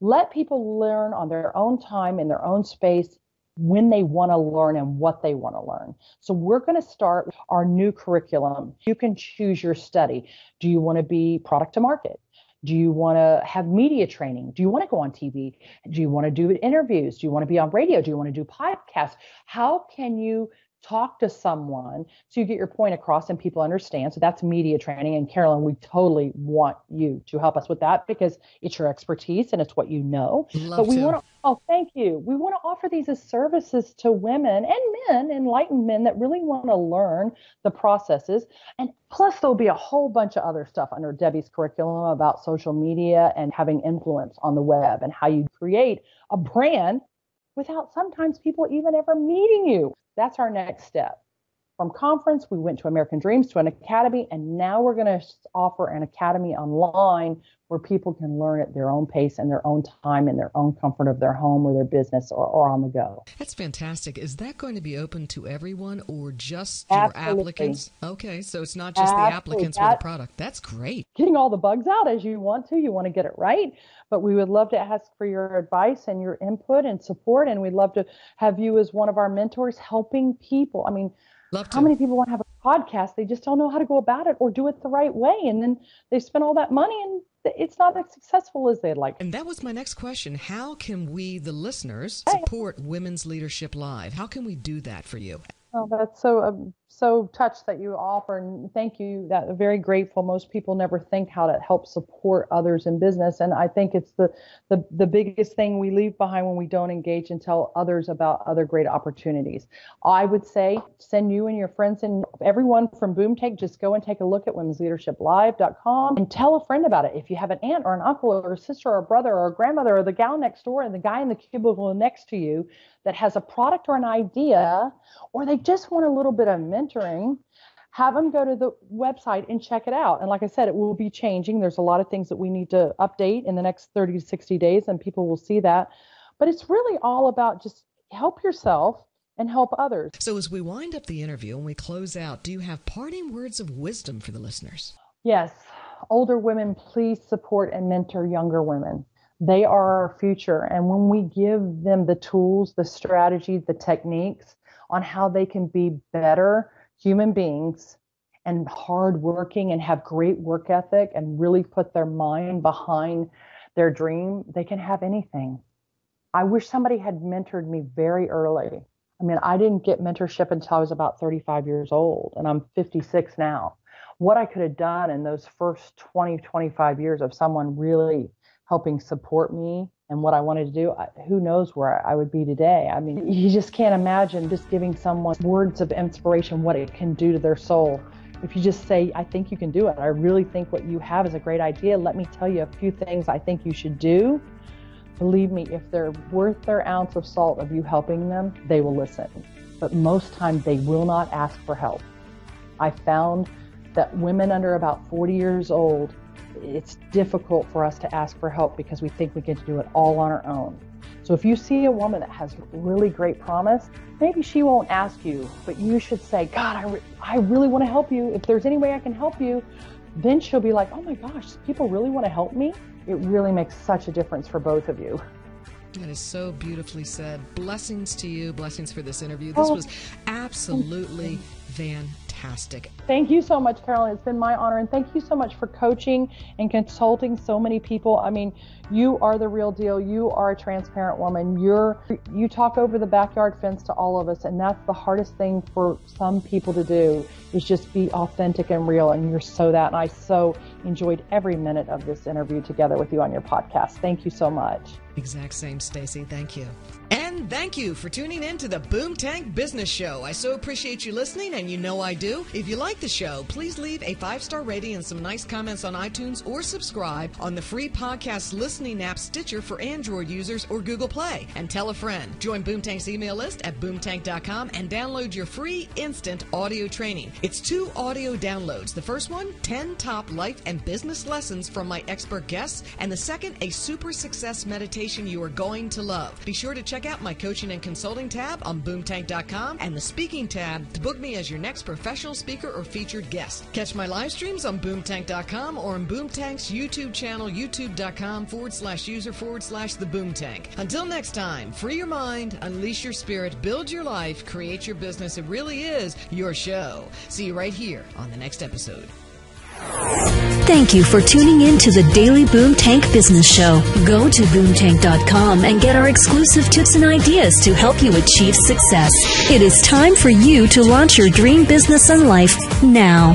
Let people learn on their own time in their own space when they want to learn and what they want to learn. So we're going to start our new curriculum. You can choose your study. Do you want to be product to market? Do you want to have media training? Do you want to go on TV? Do you want to do interviews? Do you want to be on radio? Do you want to do podcasts? How can you talk to someone so you get your point across and people understand. So that's media training. And Carolyn, we totally want you to help us with that because it's your expertise and it's what you know. Love but we want to, oh, thank you. We want to offer these as services to women and men, enlightened men that really want to learn the processes. And plus, there'll be a whole bunch of other stuff under Debbie's curriculum about social media and having influence on the web and how you create a brand without sometimes people even ever meeting you. That's our next step. From conference, we went to American Dreams to an academy, and now we're going to offer an academy online where people can learn at their own pace and their own time in their own comfort of their home or their business or, or on the go. That's fantastic. Is that going to be open to everyone or just Absolutely. your applicants? Okay, so it's not just Absolutely. the applicants for the product. That's great. Getting all the bugs out as you want to, you want to get it right. But we would love to ask for your advice and your input and support. And we'd love to have you as one of our mentors helping people. I mean, Love to. How many people want to have a podcast? They just don't know how to go about it or do it the right way. And then they spend all that money and it's not as successful as they'd like. And that was my next question. How can we, the listeners, support Women's Leadership Live? How can we do that for you? Oh, that's so um, so touched that you offer, and thank you. That very grateful. Most people never think how to help support others in business, and I think it's the the the biggest thing we leave behind when we don't engage and tell others about other great opportunities. I would say send you and your friends and everyone from Boomtank just go and take a look at womensleadershiplive.com and tell a friend about it. If you have an aunt or an uncle or a sister or a brother or a grandmother or the gal next door and the guy in the cubicle next to you that has a product or an idea, or they just want a little bit of mentoring, have them go to the website and check it out. And like I said, it will be changing. There's a lot of things that we need to update in the next 30 to 60 days, and people will see that. But it's really all about just help yourself and help others. So, as we wind up the interview and we close out, do you have parting words of wisdom for the listeners? Yes, older women, please support and mentor younger women. They are our future. And when we give them the tools, the strategies, the techniques on how they can be better human beings and hardworking and have great work ethic and really put their mind behind their dream, they can have anything. I wish somebody had mentored me very early. I mean, I didn't get mentorship until I was about 35 years old, and I'm 56 now. What I could have done in those first 20, 25 years of someone really helping support me and what I wanted to do, who knows where I would be today. I mean, you just can't imagine just giving someone words of inspiration, what it can do to their soul. If you just say, I think you can do it, I really think what you have is a great idea, let me tell you a few things I think you should do. Believe me, if they're worth their ounce of salt of you helping them, they will listen. But most times they will not ask for help. I found that women under about 40 years old, it's difficult for us to ask for help because we think we get to do it all on our own. So if you see a woman that has really great promise, maybe she won't ask you, but you should say, God, I, re- I really want to help you. If there's any way I can help you, then she'll be like, oh my gosh, people really want to help me. It really makes such a difference for both of you. That is so beautifully said. Blessings to you. Blessings for this interview. This Oh. was absolutely fantastic. Thank you so much, Carolyn. It's been my honor. And thank you so much for coaching and consulting so many people. I mean, you are the real deal. You are a transparent woman. You're you talk over the backyard fence to all of us, and that's the hardest thing for some people to do is just be authentic and real. And you're so that. And I so enjoyed every minute of this interview together with you on your podcast. Thank you so much. Exact same, Stacey. Thank you. And thank you for tuning in to the Boomtank Business Show. I so appreciate you listening, and you know I do. If you like the show, please leave a five star rating and some nice comments on iTunes or subscribe on the free podcast listening app Stitcher for Android users or Google Play. And tell a friend. Join Boomtank's email list at boomtank.com and download your free instant audio training. It's two audio downloads. The first one, 10 top life and business lessons from my expert guests, and the second, a super success meditation you are going to love. Be sure to check out my coaching and consulting tab on boomtank.com and the speaking tab to book me as your next professional speaker or featured guest. Catch my live streams on boomtank.com or on Boomtank's YouTube channel, youtube.com forward slash user forward slash the boomtank. Until next time, free your mind, unleash your spirit, build your life, create your business. It really is your show. See you right here on the next episode. Thank you for tuning in to the Daily Boomtank Business Show. Go to boomtank.com and get our exclusive tips and ideas to help you achieve success. It is time for you to launch your dream business and life now.